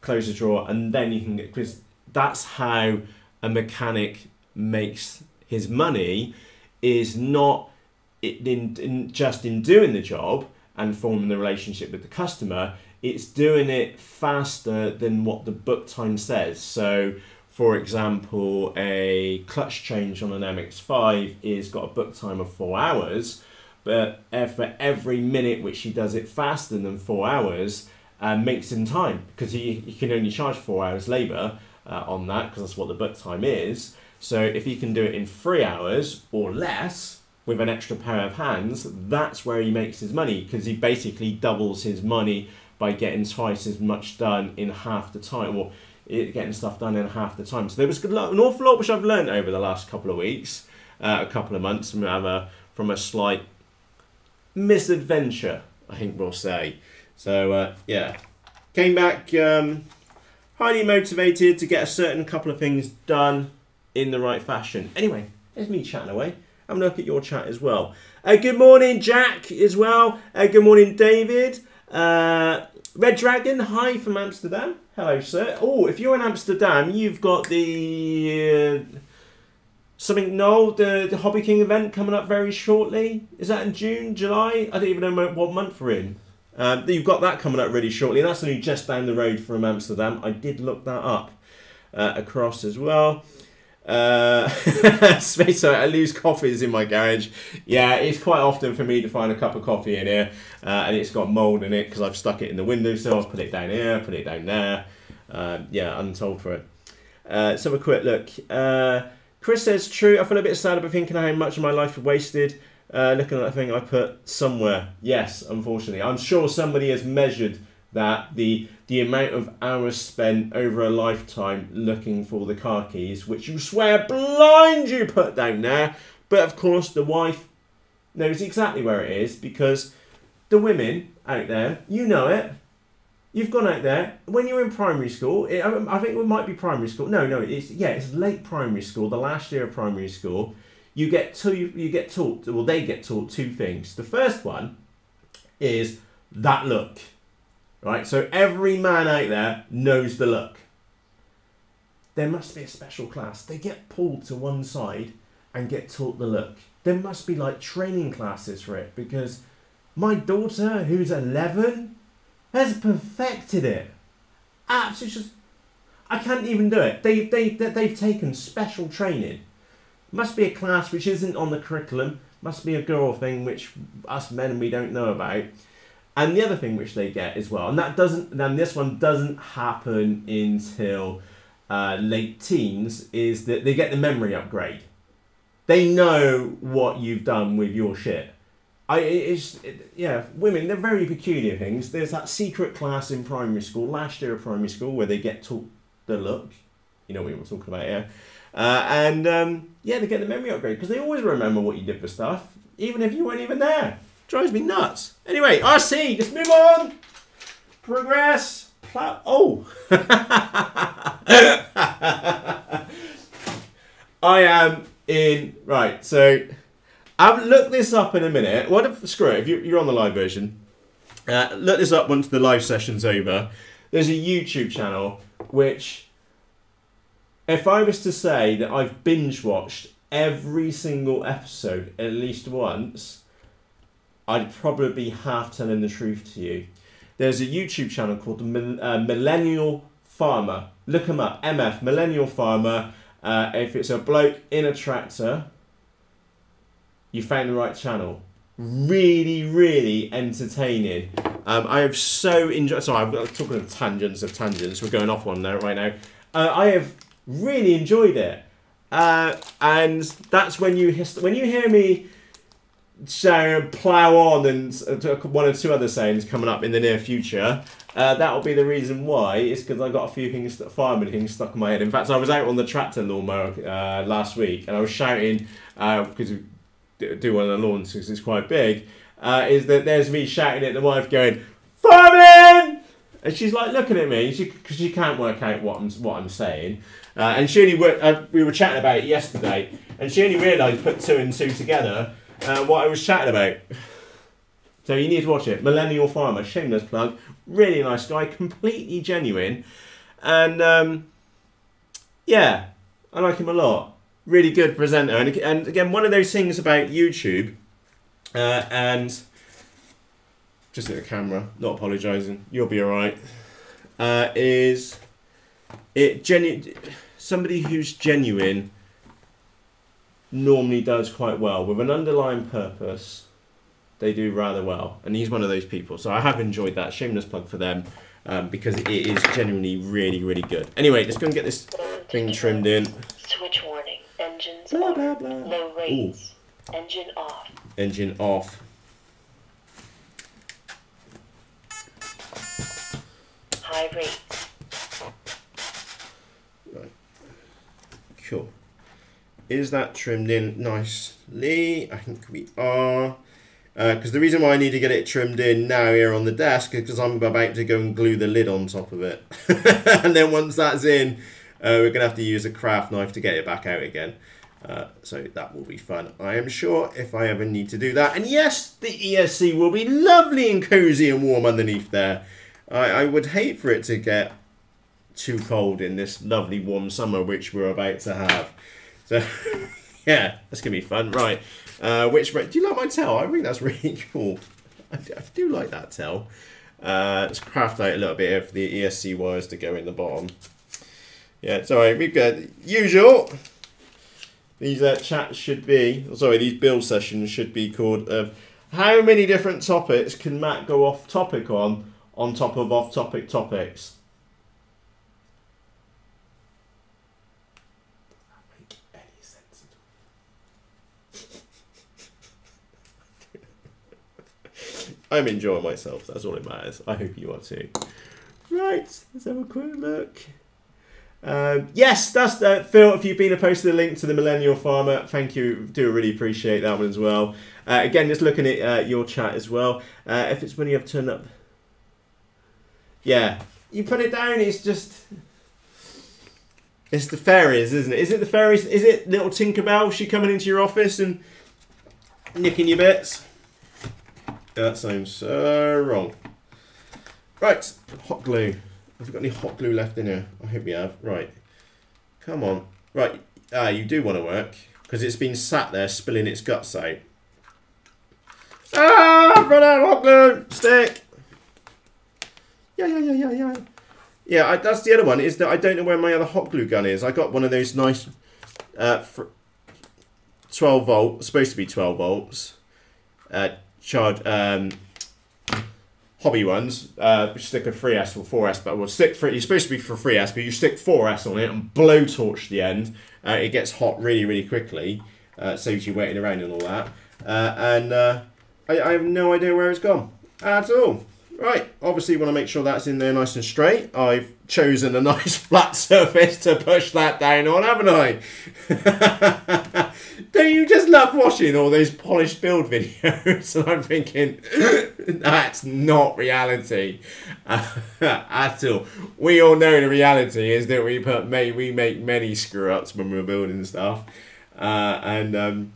close the drawer, and then you can get because that's how a mechanic makes his money is not in, in just in doing the job and forming the relationship with the customer it's doing it faster than what the book time says so for example, a clutch change on an MX5 is got a book time of four hours, but for every minute which he does it faster than four hours, uh, makes in time because he, he can only charge four hours labour uh, on that because that's what the book time is. So if he can do it in three hours or less with an extra pair of hands, that's where he makes his money because he basically doubles his money by getting twice as much done in half the time. Or getting stuff done in half the time. So there was an awful lot which I've learned over the last couple of weeks, uh, a couple of months from a, from a slight misadventure, I think we'll say. So uh, yeah, came back um, highly motivated to get a certain couple of things done in the right fashion. Anyway, there's me chatting away. I'm look at your chat as well. Uh, good morning, Jack, as well. Uh, good morning, David. Uh, Red Dragon, hi from Amsterdam. Hello, sir. Oh, if you're in Amsterdam, you've got the uh, something no the, the Hobby King event coming up very shortly. Is that in June, July? I don't even know what month we're in. Um, you've got that coming up really shortly, that's only just down the road from Amsterdam. I did look that up uh, across as well. Uh, space, so I lose coffees in my garage. Yeah, it's quite often for me to find a cup of coffee in here, uh, and it's got mold in it because I've stuck it in the windowsill. I've put it down here, put it down there. Uh, yeah, untold for it. Uh, so a quick look. Uh, Chris says, "True. I feel a bit sad about thinking how much of my life wasted." Uh, looking at that thing I put somewhere. Yes, unfortunately, I'm sure somebody has measured that the the amount of hours spent over a lifetime looking for the car keys, which you swear blind you put down there. But of course, the wife knows exactly where it is because the women out there, you know it. You've gone out there when you're in primary school. It, I think it might be primary school. No, no, it's yeah, it's late primary school, the last year of primary school. You get two. You get taught. Well, they get taught two things. The first one is that look. Right? So every man out there knows the look. There must be a special class. They get pulled to one side and get taught the look. There must be like training classes for it because my daughter, who's 11, has perfected it. Absolutely, just, I can't even do it. They, they, they, they've taken special training. Must be a class which isn't on the curriculum. Must be a girl thing which us men we don't know about. And the other thing which they get as well, and that doesn't, and this one doesn't happen until uh, late teens, is that they get the memory upgrade. They know what you've done with your shit. I, it's, it, yeah, women, they're very peculiar things. There's that secret class in primary school, last year of primary school, where they get taught the look. You know what we're talking about here. Uh, and um, yeah, they get the memory upgrade because they always remember what you did for stuff, even if you weren't even there. Drives me nuts. Anyway, RC, just move on. Progress. Oh. I am in. Right, so I've looked this up in a minute. What if, screw it, if you're on the live version, uh, look this up once the live session's over. There's a YouTube channel which, if I was to say that I've binge watched every single episode at least once, I'd probably be half telling the truth to you. There's a YouTube channel called the uh, Millennial Farmer. Look him up, MF, Millennial Farmer. Uh, if it's a bloke in a tractor, you found the right channel. Really, really entertaining. Um, I have so enjoyed. Sorry, I'm talking of tangents of tangents. We're going off one there right now. Uh, I have really enjoyed it, uh, and that's when you when you hear me say plow on and uh, one or two other sayings coming up in the near future. Uh, that will be the reason why. It's because I got a few things, that fireman things stuck in my head. In fact, I was out on the tractor lawnmower uh, last week and I was shouting because uh, do one of the lawns because it's quite big, uh, is that there's me shouting at the wife going, Fireman! And she's like looking at me because she, she, can't work out what I'm, what I'm saying. Uh, and she only worked, we were chatting about it yesterday, and she only realised, put two and two together, uh, what I was chatting about. So you need to watch it. Millennial Farmer, shameless plug. Really nice guy, completely genuine. And um, yeah, I like him a lot really good presenter. And, and again, one of those things about YouTube, uh, and just at the camera, not apologising, you'll be alright, uh, is it genu- somebody who's genuine normally does quite well with an underlying purpose they do rather well and he's one of those people so i have enjoyed that shameless plug for them um, because it is genuinely really really good anyway let's go and get this thing trimmed in switch warning Engines blah, blah, blah. Low rates. Ooh. Engine off. Engine off. High rates. Right. Cool. Is that trimmed in nicely? I think we are. Because uh, the reason why I need to get it trimmed in now here on the desk is because I'm about to go and glue the lid on top of it. and then once that's in, uh, we're going to have to use a craft knife to get it back out again. Uh, so that will be fun, I am sure, if I ever need to do that. And yes, the ESC will be lovely and cozy and warm underneath there. I, I would hate for it to get too cold in this lovely warm summer which we're about to have. So, yeah, that's going to be fun. Right, uh, which, do you like my towel? I think that's really cool. I do, like that towel. Uh, let's craft out a little bit of the ESC wires to go in the bottom. Yeah, sorry, we've got usual. These uh, chats should be, sorry, these build sessions should be called uh, How many different topics can Matt go off topic on, on top of off topic topics? I'm enjoying myself. That's all it matters. I hope you are too. Right, let's have a quick look. Um, yes, that's uh, Phil. If you've been a posted a link to the Millennial Farmer, thank you. Do really appreciate that one as well. Uh, again, just looking at uh, your chat as well. Uh, if it's when you have turned up, yeah, you put it down. It's just it's the fairies, isn't it? Is it the fairies? Is it little Tinkerbell? She coming into your office and nicking your bits? That sounds so wrong. Right, hot glue. Have we got any hot glue left in here? I hope we have. Right. Come on. Right. Ah, you do want to work. Because it's been sat there spilling its guts out. Ah, I've run out of hot glue. Stick. Yeah, yeah, yeah, yeah, yeah. Yeah, I, that's the other one, is that I don't know where my other hot glue gun is. I got one of those nice uh, 12 volt, supposed to be 12 volts, uh, charge, um, hobby ones, uh, stick a 3S or 4S, but we'll stick for, you're supposed to be for 3S, but you stick 4S on it and blowtorch the end. Uh, it gets hot really, really quickly, uh, saves you waiting around and all that. Uh, and uh, I, I have no idea where it's gone at all. Right, obviously you want to make sure that's in there nice and straight. I've chosen a nice flat surface to push that down on, haven't I? Don't you just love watching all those polished build videos? and I'm thinking, that's not reality uh, at all. We all know the reality is that we put may we make many screw ups when we're building stuff. Uh, and um,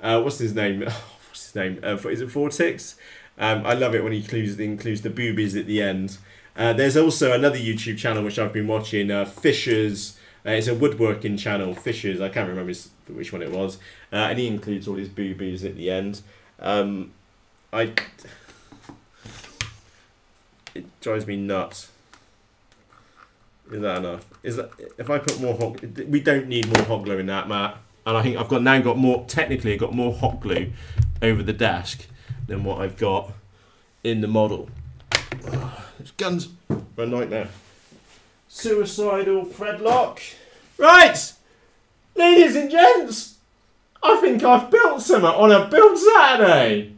uh, what's his name? what's his name? Uh, is it Vortex? Um, I love it when he includes, includes the boobies at the end. Uh, there's also another YouTube channel which I've been watching, uh, Fishers. Uh, it's a woodworking channel, Fishers. I can't remember which one it was. Uh, and he includes all his boobies at the end. Um, I. It drives me nuts. Is that enough? Is that if I put more hot? We don't need more hot glue in that, Matt. And I think I've got now got more. Technically, I've got more hot glue over the desk than what I've got in the model. These guns a nightmare. Suicidal Fredlock. Right, ladies and gents, I think I've built something on a build Saturday.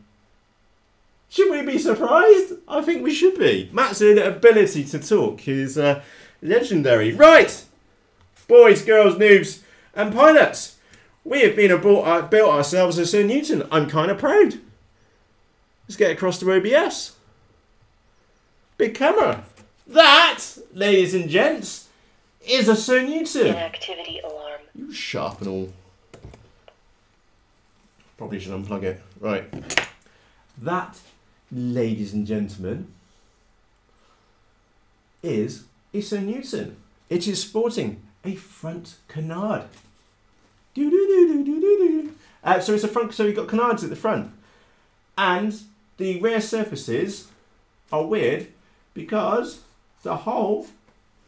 Should we be surprised? I think we should be. Matt's ability to talk is uh, legendary. Right, boys, girls, noobs, and pilots. We have been aboard, uh, built ourselves a Sir Newton. I'm kind of proud. Let's get across to OBS. Big camera. That, ladies and gents, is a Sir Newton. Inactivity alarm. You sharp and all. Probably should unplug it. Right. That, ladies and gentlemen, is Sir Newton. It is sporting a front canard. Do do do do do do do. Uh, so it's a front. So you've got canards at the front, and the rear surfaces are weird because the whole,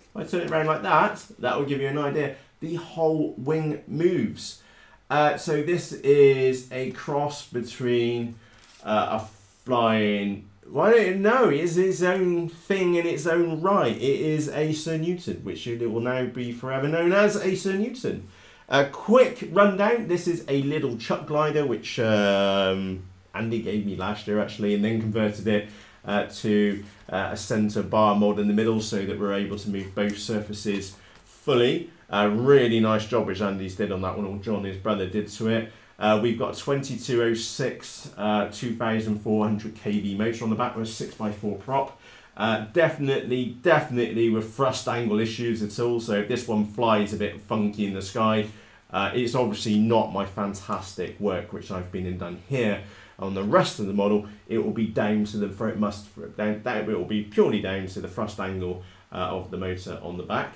if I turn it around like that, that will give you an idea. The whole wing moves. Uh, so this is a cross between uh, a flying. Well, I don't know. It is its own thing in its own right. It is a Sir Newton, which it will now be forever known as a Sir Newton. A quick rundown. This is a little chuck glider, which um, Andy gave me last year actually, and then converted it uh, to uh, a centre bar mod in the middle so that we're able to move both surfaces fully. Uh, really nice job which Andy's did on that one, or John, his brother, did to it. Uh, we've got 2206 uh, 2400 kV motor on the back with a 6x4 prop. Uh, definitely, definitely with thrust angle issues at all. So if this one flies a bit funky in the sky, uh, it's obviously not my fantastic work which I've been in done here. On the rest of the model, it will be down to the it must down, it will be purely down to the thrust angle uh, of the motor on the back,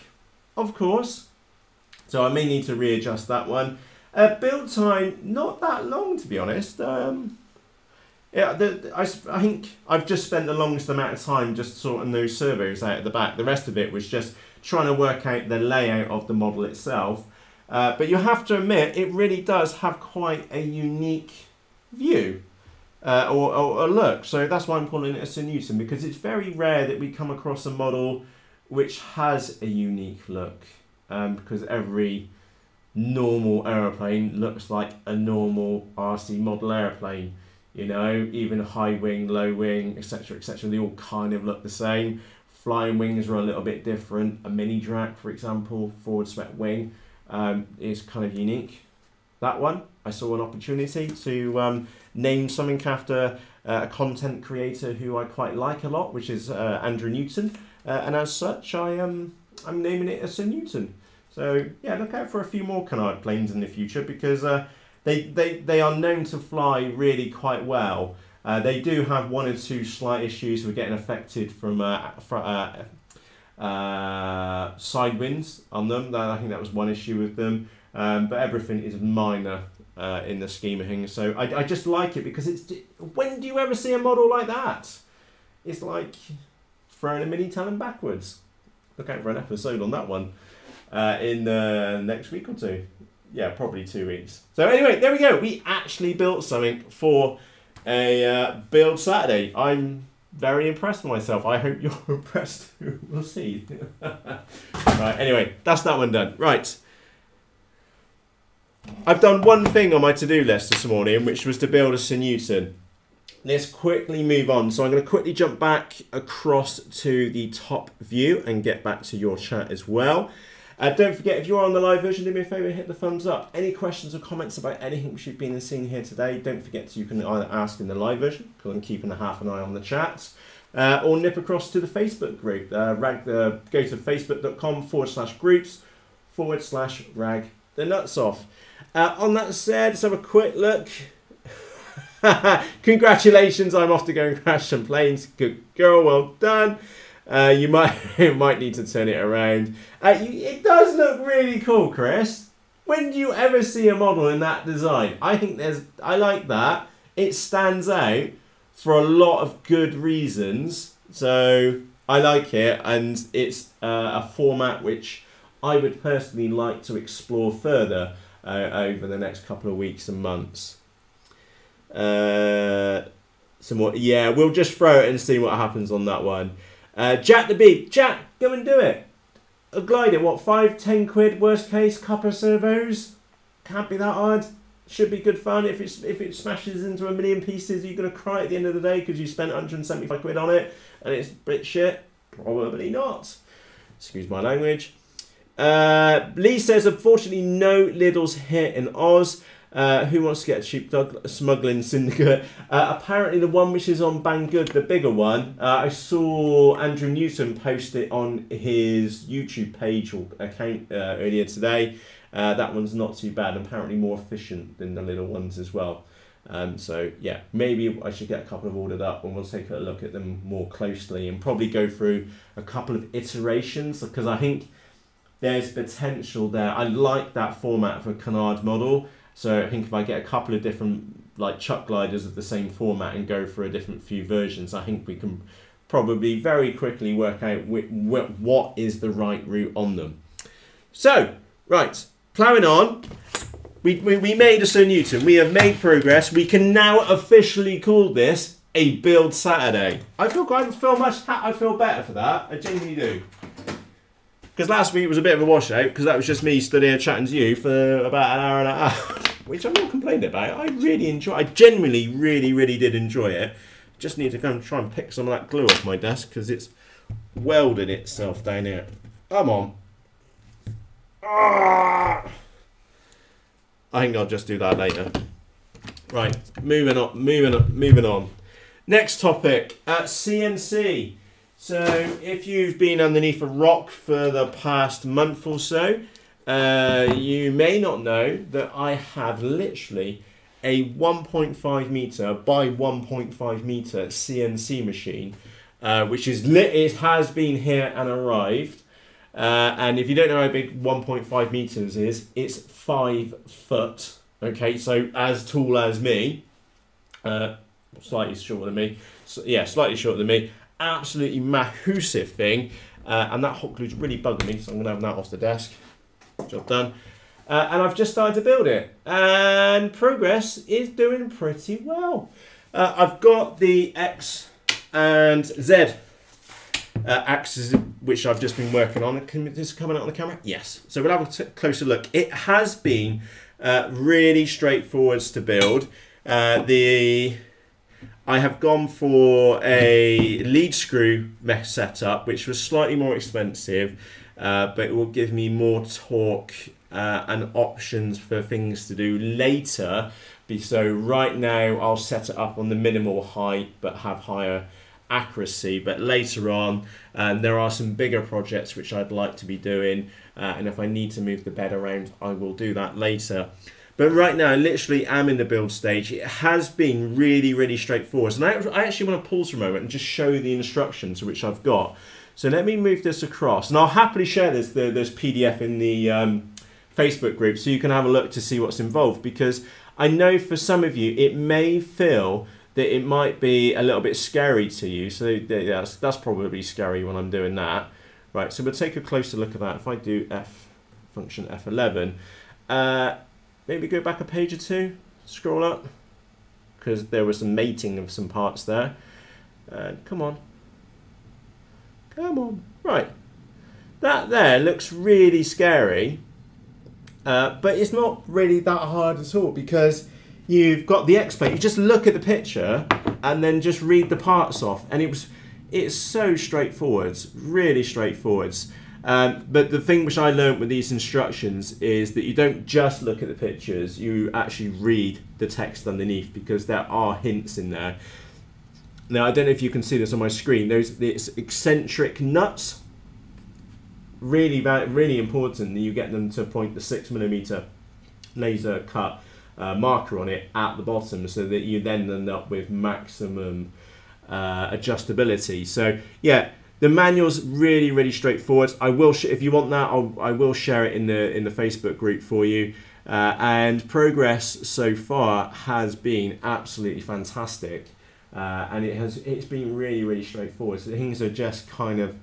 of course. So I may need to readjust that one. Uh, build time not that long to be honest. Um, yeah, the, I, I think I've just spent the longest amount of time just sorting those servos out at the back. The rest of it was just trying to work out the layout of the model itself. Uh, but you have to admit, it really does have quite a unique view uh, or, or, a look. So that's why I'm calling it a Sir Newton because it's very rare that we come across a model which has a unique look um, because every normal aeroplane looks like a normal RC model aeroplane. You know, even high wing, low wing, etc., etc. They all kind of look the same. Flying wings are a little bit different. A Mini Drak, for example, forward swept wing, um, is kind of unique. That one, I saw an opportunity to um, name something after uh, a content creator who I quite like a lot, which is uh, Andrew Newton. Uh, and as such, I am um, I'm naming it as Sir Newton. So yeah, look out for a few more canard planes in the future because uh, they, they, they are known to fly really quite well. Uh, they do have one or two slight issues with getting affected from uh, uh, uh, side winds on them. That, I think that was one issue with them. Um, but everything is minor uh, in the scheme of things. So I, I just like it because it's. When do you ever see a model like that? It's like throwing a mini talon backwards. Look out for an episode on that one uh, in the next week or two. Yeah, probably two weeks. So anyway, there we go. We actually built something for a uh, build Saturday. I'm very impressed with myself. I hope you're impressed. we'll see. right. Anyway, that's that one done. Right. I've done one thing on my to-do list this morning, which was to build a Sir Newton. Let's quickly move on. So I'm going to quickly jump back across to the top view and get back to your chat as well. Uh, don't forget, if you're on the live version, do me a favour, hit the thumbs up. Any questions or comments about anything which you've been seeing here today, don't forget you can either ask in the live version, because keeping a half an eye on the chat, uh, or nip across to the Facebook group. Uh, rag, uh, go to facebook.com forward slash groups forward slash rag the nuts off. Uh, on that said, let's have a quick look. Congratulations, I'm off to go and crash some planes. Good girl, well done. Uh, you might might need to turn it around. Uh, you, it does look really cool, Chris. When do you ever see a model in that design? I think there's. I like that. It stands out for a lot of good reasons. So I like it, and it's uh, a format which I would personally like to explore further uh, over the next couple of weeks and months. Uh, some more, yeah, we'll just throw it and see what happens on that one. Uh, Jack the Beat, Jack, go and do it. A glider, what, five, ten quid, worst case, copper servos? Can't be that hard. Should be good fun. If it's if it smashes into a million pieces, you're gonna cry at the end of the day because you spent 175 quid on it and it's bit shit. Probably not. Excuse my language. Uh, Lee says, unfortunately, no Lidl's here in Oz. Uh, who wants to get a cheap smuggling syndicate? Uh, apparently, the one which is on Banggood, the bigger one, uh, I saw Andrew Newton post it on his YouTube page or account uh, earlier today. Uh, that one's not too bad. Apparently, more efficient than the little ones as well. Um, so yeah, maybe I should get a couple of ordered up, and we'll take a look at them more closely, and probably go through a couple of iterations because I think there's potential there. I like that format for a canard model. So I think if I get a couple of different like chuck gliders of the same format and go for a different few versions, I think we can probably very quickly work out wh- wh- what is the right route on them. So, right, ploughing on. We, we, we made a Sir Newton. We have made progress. We can now officially call this a build Saturday. I feel I feel much I feel better for that. I genuinely do. Because last week was a bit of a washout because that was just me stood here chatting to you for about an hour and a half, which I'm not complaining about. I really enjoy. I genuinely, really, really did enjoy it. Just need to go and try and pick some of that glue off my desk because it's welded itself down here. Come on. Ah! I think I'll just do that later. Right, moving on, moving on, moving on. Next topic at CNC. So, if you've been underneath a rock for the past month or so, uh, you may not know that I have literally a 1.5 meter by 1.5 meter CNC machine, uh, which is lit. It has been here and arrived. Uh, and if you don't know how big 1.5 meters is, it's five foot. Okay, so as tall as me, uh, slightly shorter than me. So, yeah, slightly shorter than me. Absolutely massive thing. Uh, and that hot glue's really bugging me, so I'm to have that off the desk. Job done. Uh, and I've just started to build it. And progress is doing pretty well. Uh, I've got the X and Z uh, axes, which I've just been working on. Can this coming out on the camera? Yes. So we'll have a closer look. It has been uh, really straightforward to build. Uh, the I have gone for a lead screw mesh setup, which was slightly more expensive, uh, but it will give me more torque uh, and options for things to do later. So right now I'll set it up on the minimal height, but have higher accuracy. But later on, um, there are some bigger projects which I'd like to be doing, uh, and if I need to move the bed around, I will do that later. But right now, I literally am in the build stage. It has been really, really straightforward. And I, I actually want to pause for a moment and just show the instructions which I've got. So let me move this across. And I'll happily share this, the, this PDF in the um, Facebook group so you can have a look to see what's involved. Because I know for some of you, it may feel that it might be a little bit scary to you. So that's, that's probably scary when I'm doing that. Right, so we'll take a closer look at that. If I do F function F11, uh, maybe go back a page or two, scroll up, because there was some mating of some parts there. Uh, come on. Come on. Right. That there looks really scary, uh, but it's not really that hard at all because you've got the X-plate. You just look at the picture and then just read the parts off, and it was it's so straightforward, really straightforward. Um, but the thing which I learned with these instructions is that you don't just look at the pictures, you actually read the text underneath because there are hints in there. Now, I don't know if you can see this on my screen. There's this eccentric nuts. Really, really important that you get them to point the six millimeter laser cut uh, marker on it at the bottom so that you then end up with maximum uh, adjustability. So yeah, the manual's really, really straightforward. I will, if you want that, I'll, I will share it in the in the Facebook group for you. Uh, and progress so far has been absolutely fantastic, uh, and it has it's been really, really straightforward. So things are just kind of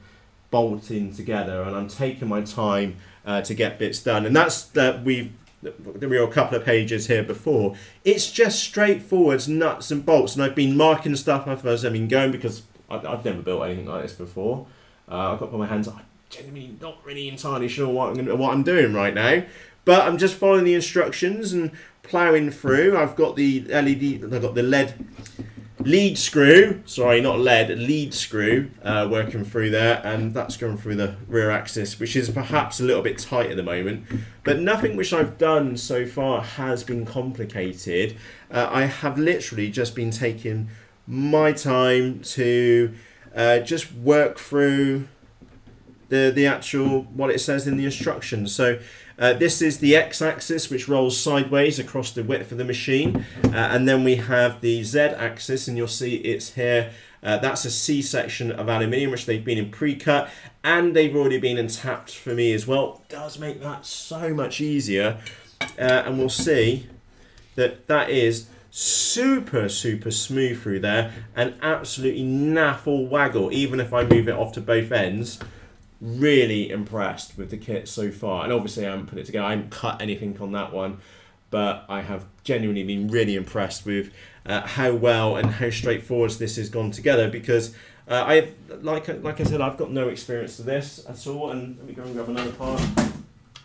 bolting together, and I'm taking my time uh, to get bits done. And that's that we there were a couple of pages here before. It's just straightforward nuts and bolts, and I've been marking stuff as I've been going because I've, I've never built anything like this before. Uh, I've got my hands. I'm genuinely not really entirely sure what I'm, what I'm doing right now, but I'm just following the instructions and ploughing through. I've got the LED. I've got the lead lead screw. Sorry, not lead. Lead screw uh, working through there, and that's going through the rear axis, which is perhaps a little bit tight at the moment. But nothing which I've done so far has been complicated. Uh, I have literally just been taking my time to uh, just work through the the actual what it says in the instructions. So uh, this is the x-axis which rolls sideways across the width of the machine, uh, and then we have the z-axis, and you'll see it's here. Uh, that's a C section of aluminium which they've been in pre-cut and they've already been in tapped for me as well. Does make that so much easier, uh, and we'll see that that is super, super smooth through there and absolutely naff or waggle, even if I move it off to both ends. Really impressed with the kit so far. And obviously I haven't put it together, I haven't cut anything on that one, but I have genuinely been really impressed with uh, how well and how straightforward this has gone together because uh, I like like I said, I've got no experience to this at all. And let me go and grab another part.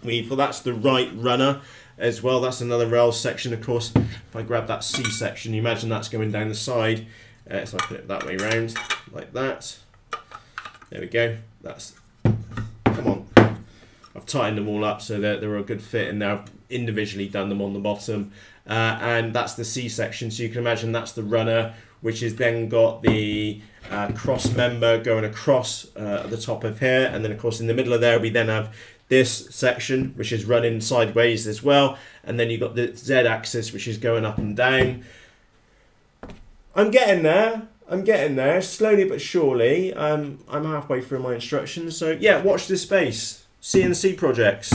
We've well, that's the right runner as well. That's another rail section, of course. If I grab that C section, you imagine that's going down the side. Uh, so I put it that way round, like that. There we go. That's, come on. I've tightened them all up so that they're a good fit and now I've individually done them on the bottom. Uh, and that's the C section, so you can imagine that's the runner, which has then got the uh, cross member going across uh, at the top of here. And then, of course, in the middle of there, we then have this section, which is running sideways as well. And then you've got the Z axis, which is going up and down. I'm getting there. I'm getting there, slowly but surely. Um, I'm halfway through my instructions. So yeah, watch this space. CNC projects.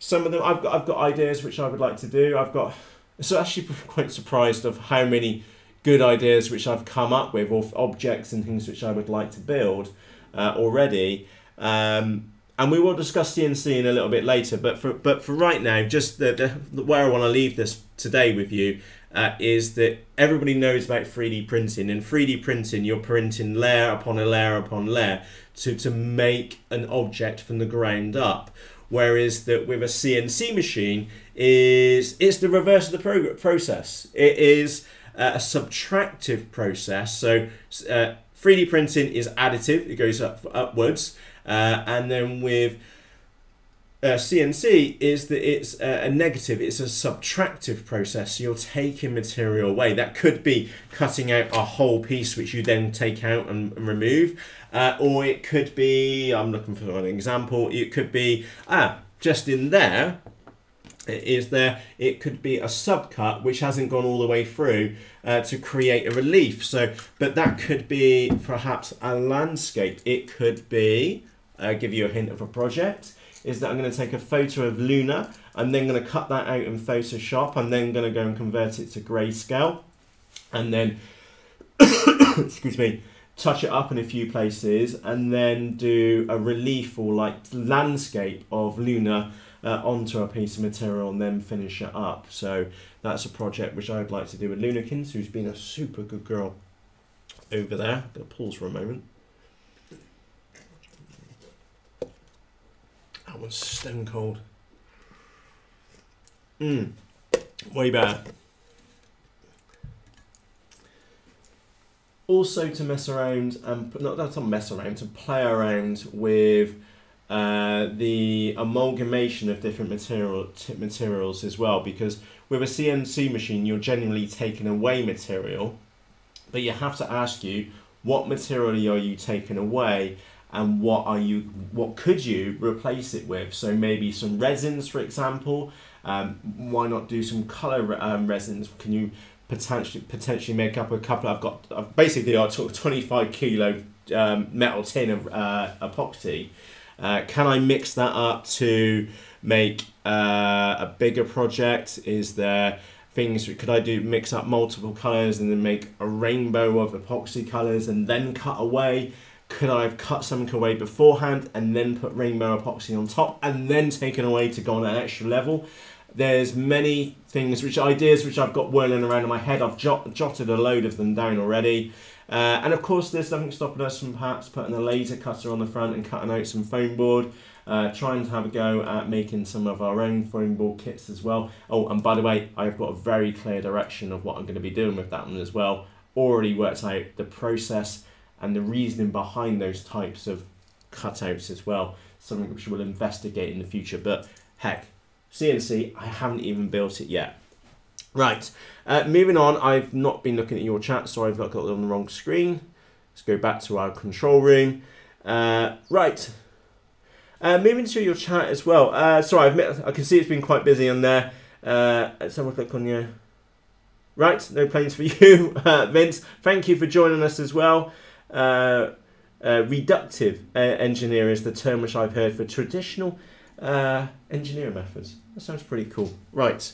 Some of them, I've got, I've got ideas which I would like to do. I've got, so actually quite surprised of how many good ideas which I've come up with, or objects and things which I would like to build uh, already. Um, and we will discuss CNC in a little bit later. But for but for right now, just the, the where I want to leave this today with you uh, is that everybody knows about 3D printing. In 3D printing, you're printing layer upon a layer upon layer to to make an object from the ground up. Whereas that with a CNC machine is it's the reverse of the pro- process. It is uh, a subtractive process. So uh, 3D printing is additive; it goes up upwards. Uh, and then with uh, CNC is that it's a, a, negative, it's a subtractive process. You're taking material away. That could be cutting out a whole piece which you then take out and, and remove. Uh, or it could be, I'm looking for an example, it could be, ah, just in there, is there. It could be a subcut which hasn't gone all the way through uh, to create a relief. So, but that could be perhaps a landscape. It could be, uh, give you a hint of a project, is that I'm going to take a photo of Luna. I'm then going to cut that out in Photoshop. I'm then going to go and convert it to grayscale. And then, excuse me, touch it up in a few places and then do a relief or like landscape of Luna uh, onto a piece of material and then finish it up. So that's a project which I'd like to do with Lunakins, who's been a super good girl over there. I'm going to pause for a moment. That one's stone cold. Mmm, way better. Also to mess around and not, not to mess around, to play around with uh, the amalgamation of different material materials as well because with a CNC machine you're generally taking away material but you have to ask you what material are you taking away and what are you what could you replace it with? So maybe some resins for example. Um, why not do some color um, resins? Can you potentially potentially make up a couple? I've got I've basically i took 25 kilo um, metal tin of uh, epoxy. Uh, can I mix that up to make uh, a bigger project? Is there things could I do mix up multiple colors and then make a rainbow of epoxy colors and then cut away? Could I have cut something away beforehand and then put rainbow epoxy on top and then taken away to go on an extra level? There's many things, which ideas which I've got whirling around in my head. I've jot, jotted a load of them down already. Uh, and of course, there's nothing stopping us from perhaps putting a laser cutter on the front and cutting out some foam board. Uh, trying to have a go at making some of our own foam board kits as well. Oh, and by the way, I've got a very clear direction of what I'm going to be doing with that one as well. Already worked out the process and the reasoning behind those types of cutouts as well. Something which we'll investigate in the future. But heck, CNC, I haven't even built it yet. Right, uh, moving on, I've not been looking at your chat, so I've got it on the wrong screen. Let's go back to our control room. Uh, right, uh, moving to your chat as well. Uh, sorry, I've, I can see it's been quite busy on there. Uh, a click on you. Right, no planes for you, uh, Vince. Thank you for joining us as well. Uh, uh, reductive uh, engineer is the term which I've heard for traditional uh, engineering methods. That sounds pretty cool. Right.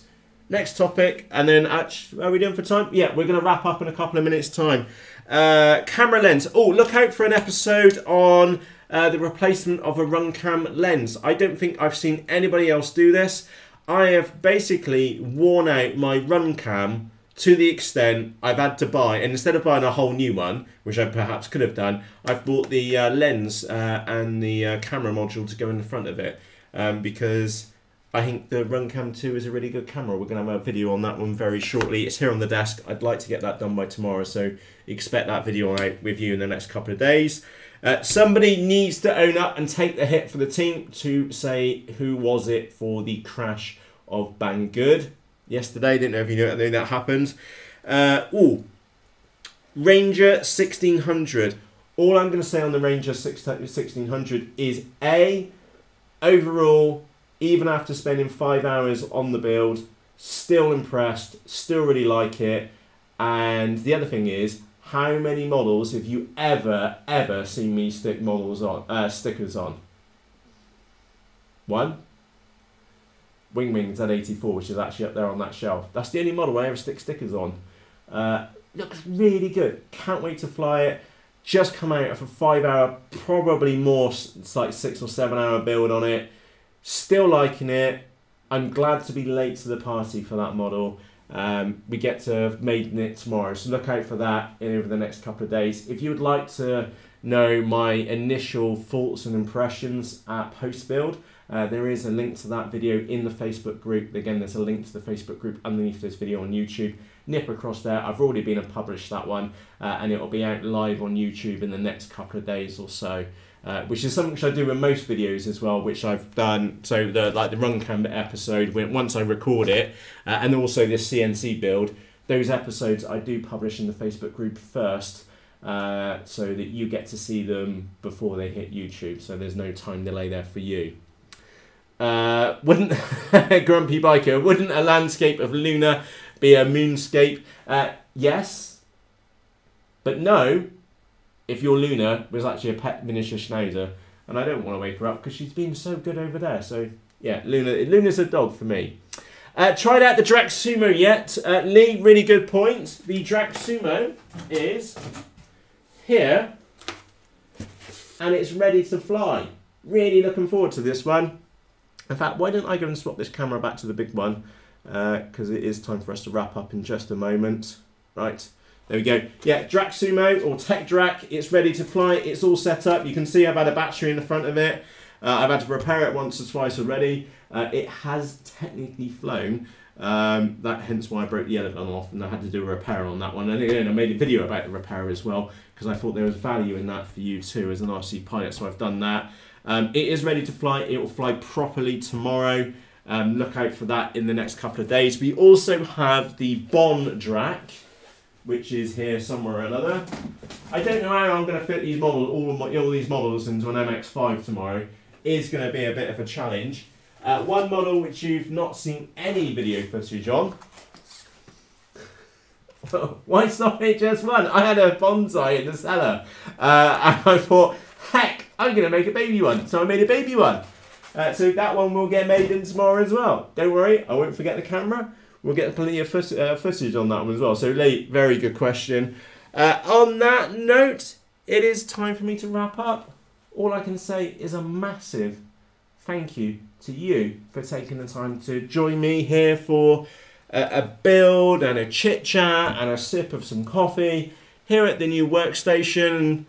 Next topic, and then actually, are we doing for time? Yeah, we're going to wrap up in a couple of minutes' time. Uh, camera lens. Oh, look out for an episode on the replacement of a Runcam lens. I don't think I've seen anybody else do this. I have basically worn out my run Runcam to the extent I've had to buy, and instead of buying a whole new one, which I perhaps could have done, I've bought the uh, lens uh, and the uh, camera module to go in the front of it um, because I think the Runcam 2 is a really good camera. We're going to have a video on that one very shortly. It's here on the desk. I'd like to get that done by tomorrow, so expect that video out with you in the next couple of days. Uh, somebody needs to own up and take the hit for the team to say who was it for the crash of Banggood yesterday. Didn't know if you knew anything that happened. Uh, oh, Ranger 1600. All I'm going to say on the Ranger 1600 is A, overall even after spending five hours on the build, still impressed, still really like it. And the other thing is, how many models have you ever, ever seen me stick models on, uh, stickers on? One. Wing Wing Z84, which is actually up there on that shelf. That's the only model I ever stick stickers on. Uh, looks really good. Can't wait to fly it. Just come out of a five hour, probably more, it's like six or seven hour build on it. Still liking it. I'm glad to be late to the party for that model. Um, we get to have made it tomorrow, so look out for that over the next couple of days. If you would like to know my initial thoughts and impressions at post build, uh, there is a link to that video in the Facebook group. Again, there's a link to the Facebook group underneath this video on YouTube. Nip across there. I've already been and published that one, uh, and it'll be out live on YouTube in the next couple of days or so uh, which is something which I do in most videos as well, which I've done. So the like the Runcam episode, when once I record it, uh, and also this CNC build, those episodes I do publish in the Facebook group first, uh, so that you get to see them before they hit YouTube. So there's no time delay there for you. Uh, wouldn't Grumpy Biker? Wouldn't a landscape of Luna be a moonscape? Uh, yes, but no. If your Luna was actually a pet miniature Schnauzer, and I don't want to wake her up because she's been so good over there. So yeah, Luna. Luna's a dog for me. Uh, tried out the Drax Sumo yet? Uh, Lee, really good point. The Drax Sumo is here, and it's ready to fly. Really looking forward to this one. In fact, why don't I go and swap this camera back to the big one? Because uh, it is time for us to wrap up in just a moment. Right, there we go. Yeah, Drax Sumo or Tech Drak, it's ready to fly. It's all set up. You can see I've had a battery in the front of it. Uh, I've had to repair it once or twice already. Uh, it has technically flown. Um, that hence why I broke the elevon off and I had to do a repair on that one. And again, I made a video about the repair as well because I thought there was value in that for you too as an RC pilot. So I've done that. Um, it is ready to fly. It will fly properly tomorrow. Um, look out for that in the next couple of days. We also have the Bon Drak, which is here somewhere or another. I don't know how I'm going to fit these models, all, my, all these models into an MX-5 tomorrow. Is going to be a bit of a challenge. Uh, one model which you've not seen any video footage on. Why stop at just one? I had a bonsai in the cellar uh, and I thought, heck, I'm going to make a baby one. So I made a baby one. Uh, so that one will get made in tomorrow as well. Don't worry, I won't forget the camera. We'll get plenty of uh, footage on that one as well. So, late, very good question. Uh, on that note, it is time for me to wrap up. All I can say is a massive thank you to you for taking the time to join me here for a, a build and a chit chat and a sip of some coffee here at the new workstation.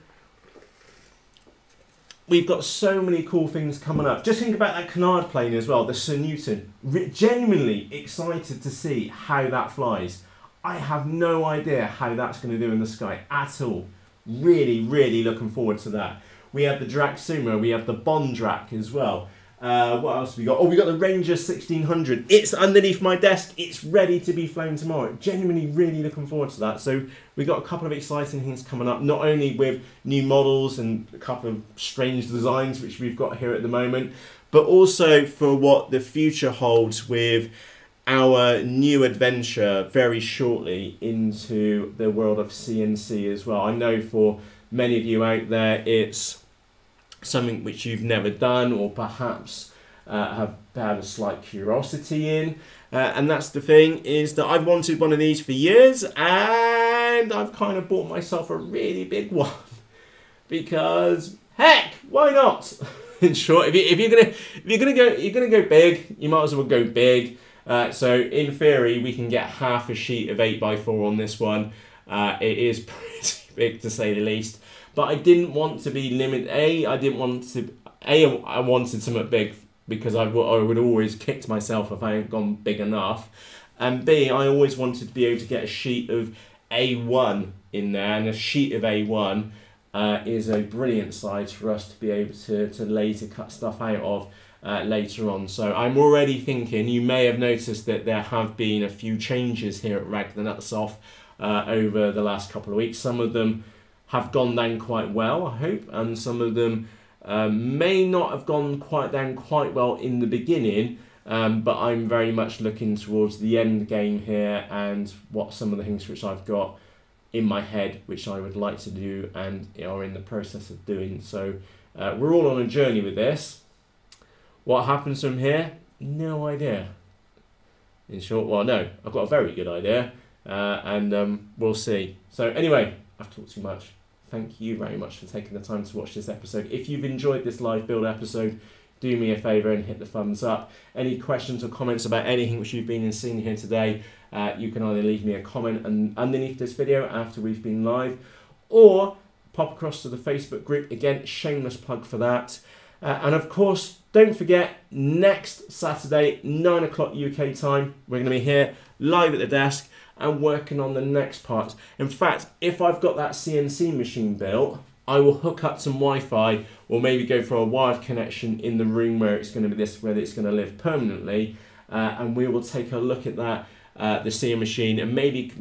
We've got so many cool things coming up. Just think about that canard plane as well, the Sir Newton. Re- genuinely excited to see how that flies. I have no idea how that's going to do in the sky at all. Really, really looking forward to that. We have the Drak Sumo, we have the Bond Drak as well. Uh, what else we got? Oh, we got the Ranger 1600. It's underneath my desk. It's ready to be flown tomorrow. Genuinely, really looking forward to that. So we've got a couple of exciting things coming up. Not only with new models and a couple of strange designs which we've got here at the moment, but also for what the future holds with our new adventure very shortly into the world of CNC as well. I know for many of you out there, it's something which you've never done or perhaps uh, have had a slight curiosity in. Uh, and that's the thing is that I've wanted one of these for years and I've kind of bought myself a really big one because heck, why not? in short, if, you, if you're gonna if you're gonna go you're gonna go big, you might as well go big. Uh, so in theory, we can get half a sheet of 8x4 on this one. Uh, it is pretty big to say the least. But I didn't want to be limited. A, I didn't want to. A, I wanted something big because I, w- I would always kicked myself if I had gone big enough. And B, I always wanted to be able to get a sheet of A1 in there, and a sheet of A1 uh, is a brilliant size for us to be able to, to later cut stuff out of. Uh, later on. So I'm already thinking, you may have noticed that there have been a few changes here at Rag the Nuts Off uh, over the last couple of weeks. Some of them have gone down quite well, I hope, and some of them um, may not have gone quite down quite well in the beginning. Um, but I'm very much looking towards the end game here and what some of the things which I've got in my head which I would like to do and are in the process of doing. So uh, we're all on a journey with this. What happens from here? No idea. In short, well, no, I've got a very good idea, uh, and um, we'll see. So anyway, I've talked too much. Thank you very much for taking the time to watch this episode. If you've enjoyed this live build episode, do me a favour and hit the thumbs up. Any questions or comments about anything which you've been and seen here today, uh, you can either leave me a comment and underneath this video after we've been live, or pop across to the Facebook group. Again, shameless plug for that. Uh, and of course, don't forget, next Saturday, 9 o'clock UK time, we're going to be here live at the desk and working on the next parts. In fact, if I've got that CNC machine built, I will hook up some Wi-Fi or maybe go for a wired connection in the room where it's going to be this, where it's going to live permanently, uh, and we will take a look at that, uh, the CNC machine, and maybe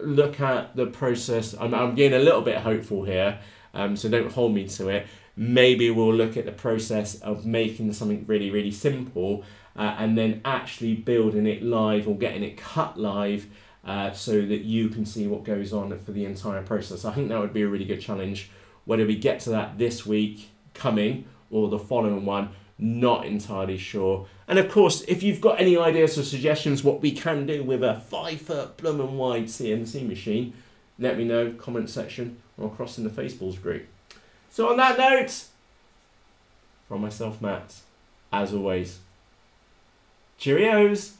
look at the process. I'm, I'm getting a little bit hopeful here. Um, so don't hold me to it. Maybe we'll look at the process of making something really, really simple uh, and then actually building it live or getting it cut live uh, so that you can see what goes on for the entire process. I think that would be a really good challenge. Whether we get to that this week coming or the following one, not entirely sure. And of course, if you've got any ideas or suggestions what we can do with a five foot plumb and wide CNC machine, let me know, comment section or across in the Faceballs group. So on that note, from myself, Matt, as always, cheerios!